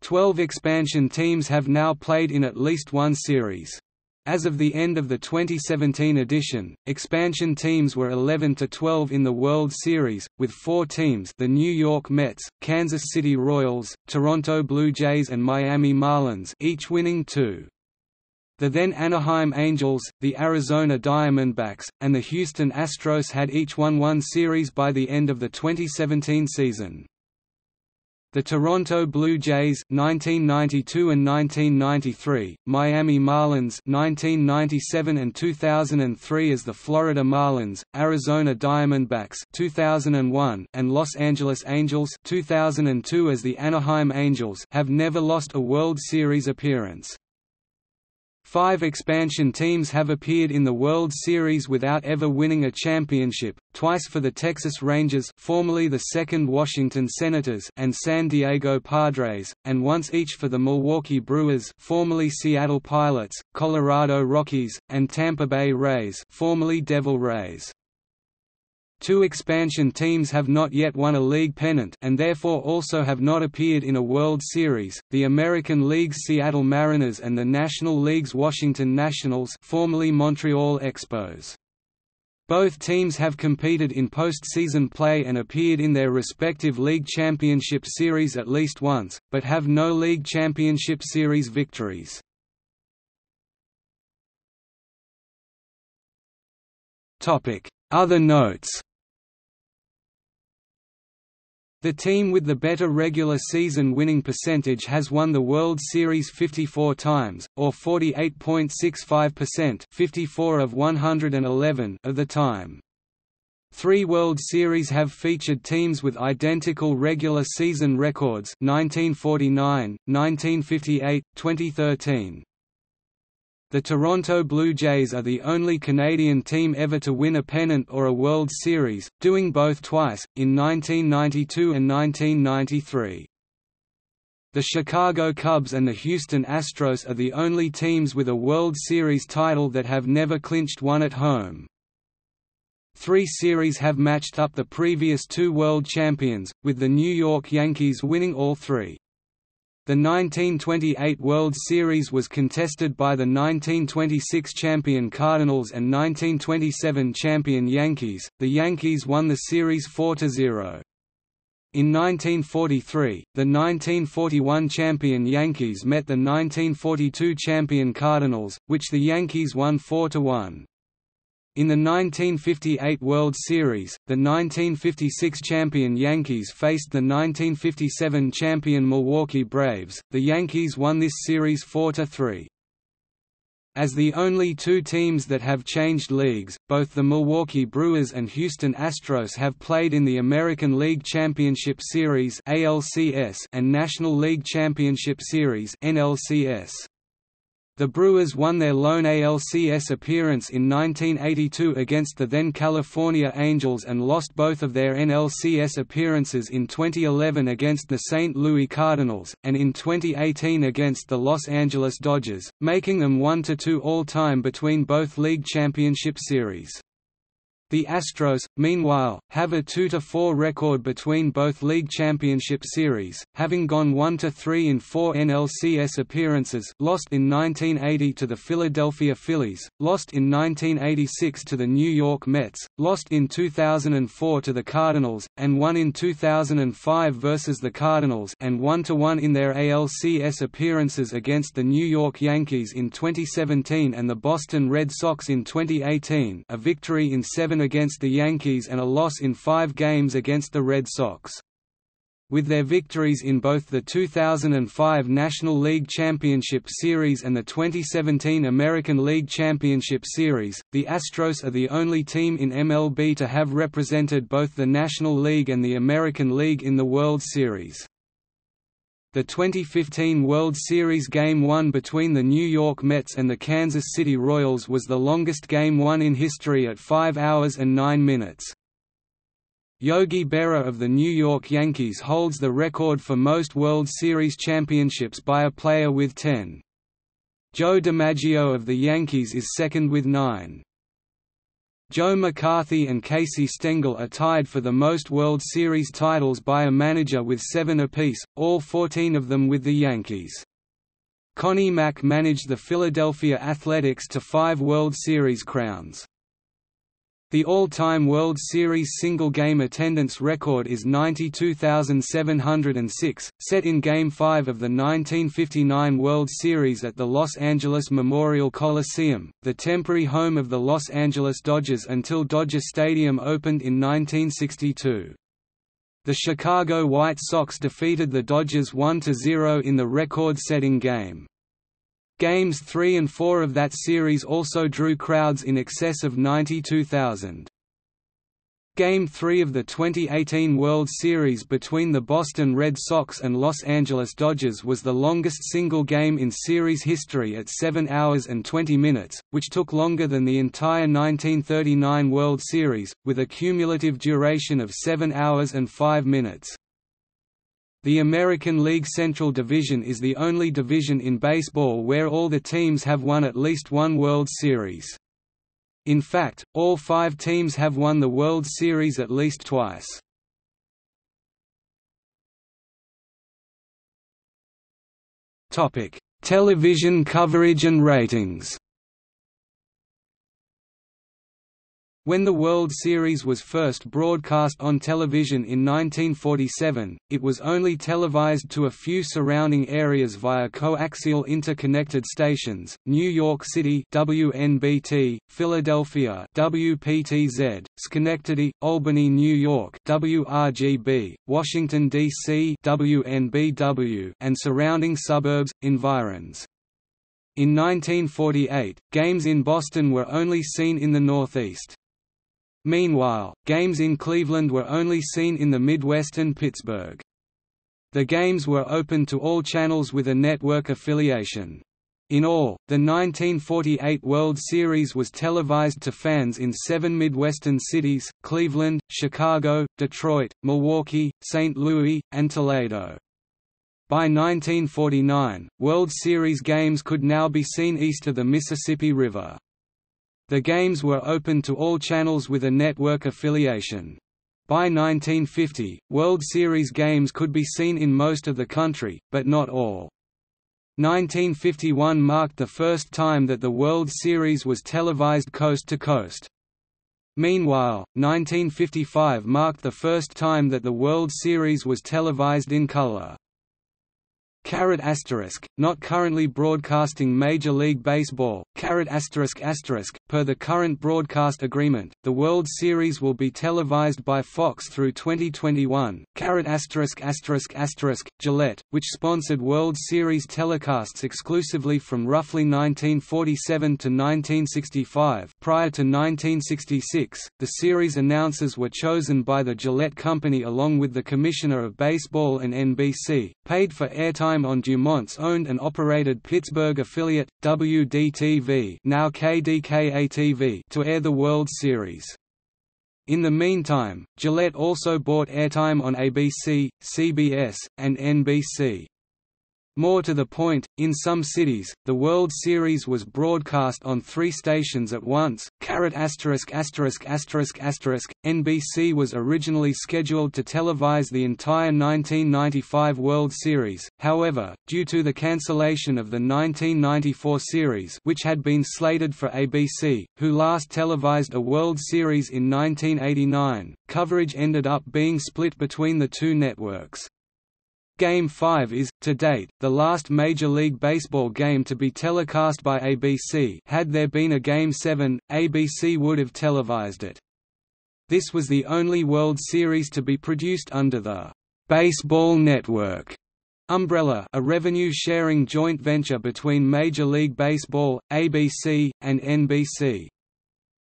A: Twelve expansion teams have now played in at least one series. As of the end of the 2017 edition, expansion teams were 11 to 12 in the World Series, with four teams the New York Mets, Kansas City Royals, Toronto Blue Jays and Miami Marlins each winning two. The then Anaheim Angels, the Arizona Diamondbacks, and the Houston Astros had each won one series by the end of the 2017 season. The Toronto Blue Jays 1992 and 1993, Miami Marlins 1997 and 2003 as the Florida Marlins, Arizona Diamondbacks 2001 and Los Angeles Angels 2002 as the Anaheim Angels have never lost a World Series appearance. Five expansion teams have appeared in the World Series without ever winning a championship, twice for the Texas Rangers formerly the 2nd Washington Senators and San Diego Padres, and once each for the Milwaukee Brewers formerly Seattle Pilots, Colorado Rockies, and Tampa Bay Rays formerly Devil Rays. Two expansion teams have not yet won a league pennant and therefore also have not appeared in a World Series, the American League's Seattle Mariners and the National League's Washington Nationals formerly Montreal Expos. Both teams have competed in postseason play and appeared in their respective League Championship Series at least once, but have no League Championship Series victories. Other notes the team with the better regular season winning percentage has won the World Series 54 times, or 48.65% 54 of 111 of the time. Three World Series have featured teams with identical regular season records 1949, 1958, 2013. The Toronto Blue Jays are the only Canadian team ever to win a pennant or a World Series, doing both twice, in 1992 and 1993. The Chicago Cubs and the Houston Astros are the only teams with a World Series title that have never clinched one at home. Three series have matched up the previous two world champions, with the New York Yankees winning all three. The 1928 World Series was contested by the 1926 champion Cardinals and 1927 champion Yankees. The Yankees won the series 4–0. In 1943, the 1941 champion Yankees met the 1942 champion Cardinals, which the Yankees won 4–1. In the 1958 World Series, the 1956 champion Yankees faced the 1957 champion Milwaukee Braves. The Yankees won this series 4–3. As the only two teams that have changed leagues, both the Milwaukee Brewers and Houston Astros have played in the American League Championship Series (ALCS) and National League Championship Series NLCS. The Brewers won their lone ALCS appearance in 1982 against the then California Angels and lost both of their NLCS appearances in 2011 against the St. Louis Cardinals, and in 2018 against the Los Angeles Dodgers, making them 1–2 all-time between both league championship series. The Astros, meanwhile, have a 2–4 record between both league championship series, having gone 1–3 in four NLCS appearances lost in 1980 to the Philadelphia Phillies, lost in 1986 to the New York Mets, lost in 2004 to the Cardinals, and won in 2005 versus the Cardinals and 1–1 in their ALCS appearances against the New York Yankees in 2017 and the Boston Red Sox in 2018 a victory in seven against the Yankees and a loss in five games against the Red Sox. With their victories in both the 2005 National League Championship Series and the 2017 American League Championship Series, the Astros are the only team in MLB to have represented both the National League and the American League in the World Series. The 2015 World Series Game 1 between the New York Mets and the Kansas City Royals was the longest Game 1 in history at 5 hours and 9 minutes. Yogi Berra of the New York Yankees holds the record for most World Series championships by a player with 10. Joe DiMaggio of the Yankees is second with 9. Joe McCarthy and Casey Stengel are tied for the most World Series titles by a manager with seven apiece, all 14 of them with the Yankees. Connie Mack managed the Philadelphia Athletics to five World Series crowns. The all-time World Series single-game attendance record is 92,706, set in Game 5 of the 1959 World Series at the Los Angeles Memorial Coliseum, the temporary home of the Los Angeles Dodgers until Dodger Stadium opened in 1962. The Chicago White Sox defeated the Dodgers 1–0 in the record-setting game. Games 3 and 4 of that series also drew crowds in excess of 92,000. Game 3 of the 2018 World Series between the Boston Red Sox and Los Angeles Dodgers was the longest single game in series history at 7 hours and 20 minutes, which took longer than the entire 1939 World Series, with a cumulative duration of 7 hours and 5 minutes. The American League Central Division is the only division in baseball where all the teams have won at least one World Series. In fact, all five teams have won the World Series at least twice. Television coverage and ratings When the World Series was first broadcast on television in 1947, it was only televised to a few surrounding areas via coaxial interconnected stations, New York City WNBT, Philadelphia WPTZ, Schenectady, Albany, New York WRGB, Washington, D.C. WNBW, and surrounding suburbs, environs. In 1948, games in Boston were only seen in the Northeast. Meanwhile, games in Cleveland were only seen in the Midwest and Pittsburgh. The games were open to all channels with a network affiliation. In all, the 1948 World Series was televised to fans in seven Midwestern cities, Cleveland, Chicago, Detroit, Milwaukee, St. Louis, and Toledo. By 1949, World Series games could now be seen east of the Mississippi River. The games were open to all channels with a network affiliation. By 1950, World Series games could be seen in most of the country, but not all. 1951 marked the first time that the World Series was televised coast to coast. Meanwhile, 1955 marked the first time that the World Series was televised in color. Caret asterisk, not currently broadcasting Major League Baseball, caret asterisk asterisk, per the current broadcast agreement, the World Series will be televised by Fox through 2021, caret asterisk asterisk asterisk, Gillette, which sponsored World Series telecasts exclusively from roughly 1947 to 1965 prior to 1966, the series announcers were chosen by the Gillette Company along with the Commissioner of Baseball and NBC, paid for airtime time on Dumont's owned and operated Pittsburgh affiliate, WDTV now KDKA-TV to air the World Series. In the meantime, Gillette also bought airtime on ABC, CBS, and NBC. More to the point, in some cities, the World Series was broadcast on three stations at once. NBC was originally scheduled to televise the entire 1995 World Series, however, due to the cancellation of the 1994 series which had been slated for ABC, who last televised a World Series in 1989, coverage ended up being split between the two networks. Game 5 is, to date, the last Major League Baseball game to be telecast by ABC had there been a Game 7, ABC would have televised it. This was the only World Series to be produced under the «Baseball Network» umbrella a revenue-sharing joint venture between Major League Baseball, ABC, and NBC.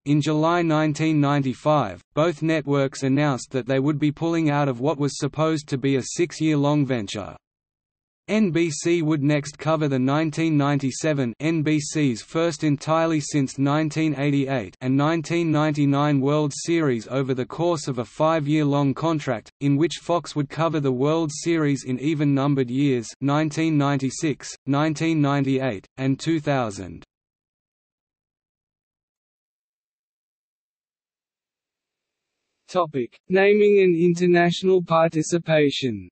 A: In July 1995, both networks announced that they would be pulling out of what was supposed to be a six-year-long venture. NBC would next cover the 1997 NBC's first entirely since 1988 and 1999 World Series over the course of a five-year-long contract, in which Fox would cover the World Series in even-numbered years 1996, 1998, and 2000.
B: Topic: Naming and international participation.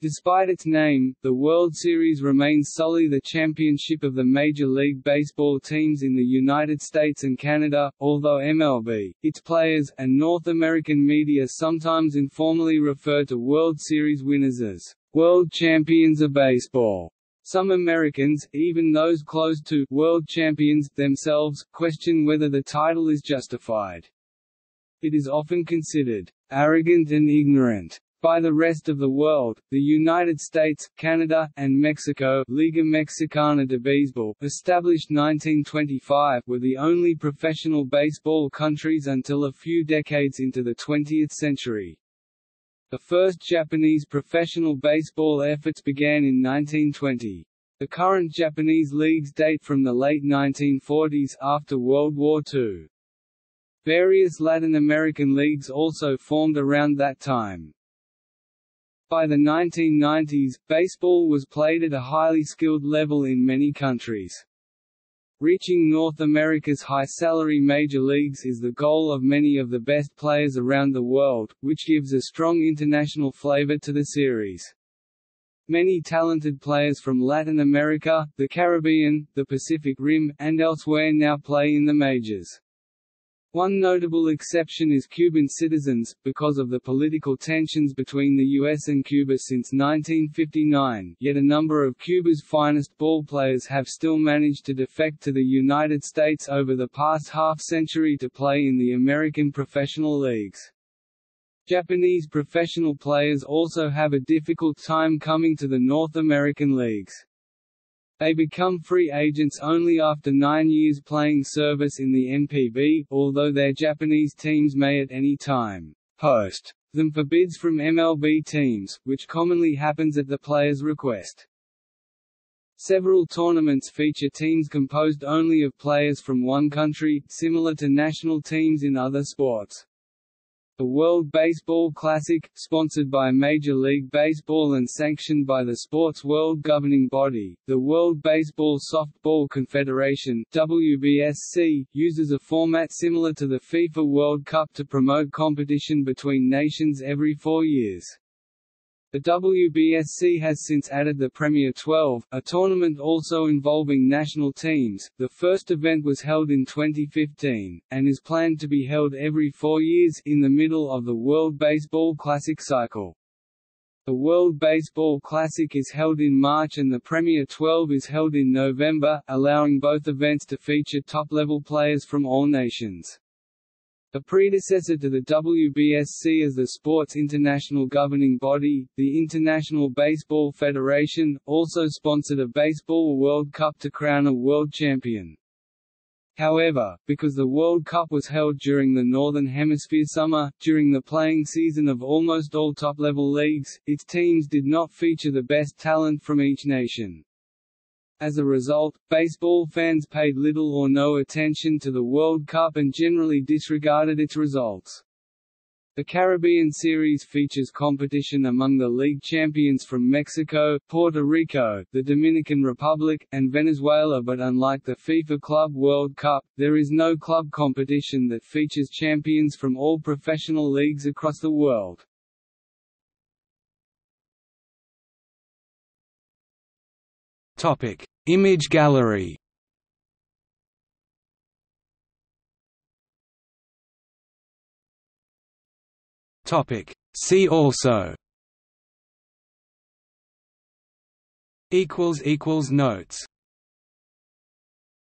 B: Despite its name, the World Series remains solely the championship of the Major League Baseball teams in the United States and Canada, although MLB, its players, and North American media sometimes informally refer to World Series winners as World Champions of Baseball. Some Americans, even those close to «world champions» themselves, question whether the title is justified. It is often considered «arrogant and ignorant» By the rest of the world, the United States, Canada, and Mexico Liga Mexicana de Béisbol, established 1925 were the only professional baseball countries until a few decades into the 20th century. The first Japanese professional baseball efforts began in 1920. The current Japanese leagues date from the late 1940s after World War II. Various Latin American leagues also formed around that time. By the 1990s, baseball was played at a highly skilled level in many countries. Reaching North America's high-salary major leagues is the goal of many of the best players around the world, which gives a strong international flavor to the series. Many talented players from Latin America, the Caribbean, the Pacific Rim, and elsewhere now play in the majors. One notable exception is Cuban citizens, because of the political tensions between the US and Cuba since 1959, yet a number of Cuba's finest ballplayers have still managed to defect to the United States over the past half-century to play in the American professional leagues. Japanese professional players also have a difficult time coming to the North American leagues. They become free agents only after nine years playing service in the NPB, although their Japanese teams may at any time post them for bids from MLB teams, which commonly happens at the player's request. Several tournaments feature teams composed only of players from one country, similar to national teams in other sports. The World Baseball Classic, sponsored by Major League Baseball and sanctioned by the sport's world governing body, the World Baseball Softball Confederation WBSC, uses a format similar to the FIFA World Cup to promote competition between nations every four years. The WBSC has since added the Premier 12, a tournament also involving national teams. The first event was held in 2015, and is planned to be held every four years in the middle of the World Baseball Classic cycle. The World Baseball Classic is held in March and the Premier 12 is held in November, allowing both events to feature top-level players from all nations. A predecessor to the WBSC as the sport's international governing body, the International Baseball Federation, also sponsored a Baseball World Cup to crown a world champion. However, because the World Cup was held during the Northern Hemisphere summer, during the playing season of almost all top-level leagues, its teams did not feature the best talent from each nation. As a result, baseball fans paid little or no attention to the World Cup and generally disregarded its results. The Caribbean Series features competition among the league champions from Mexico, Puerto Rico, the Dominican Republic, and Venezuela but unlike the FIFA Club World Cup, there is no club competition that features champions from all professional leagues across the world.
A: Topic: Image gallery. Topic: See also. Equals equals notes.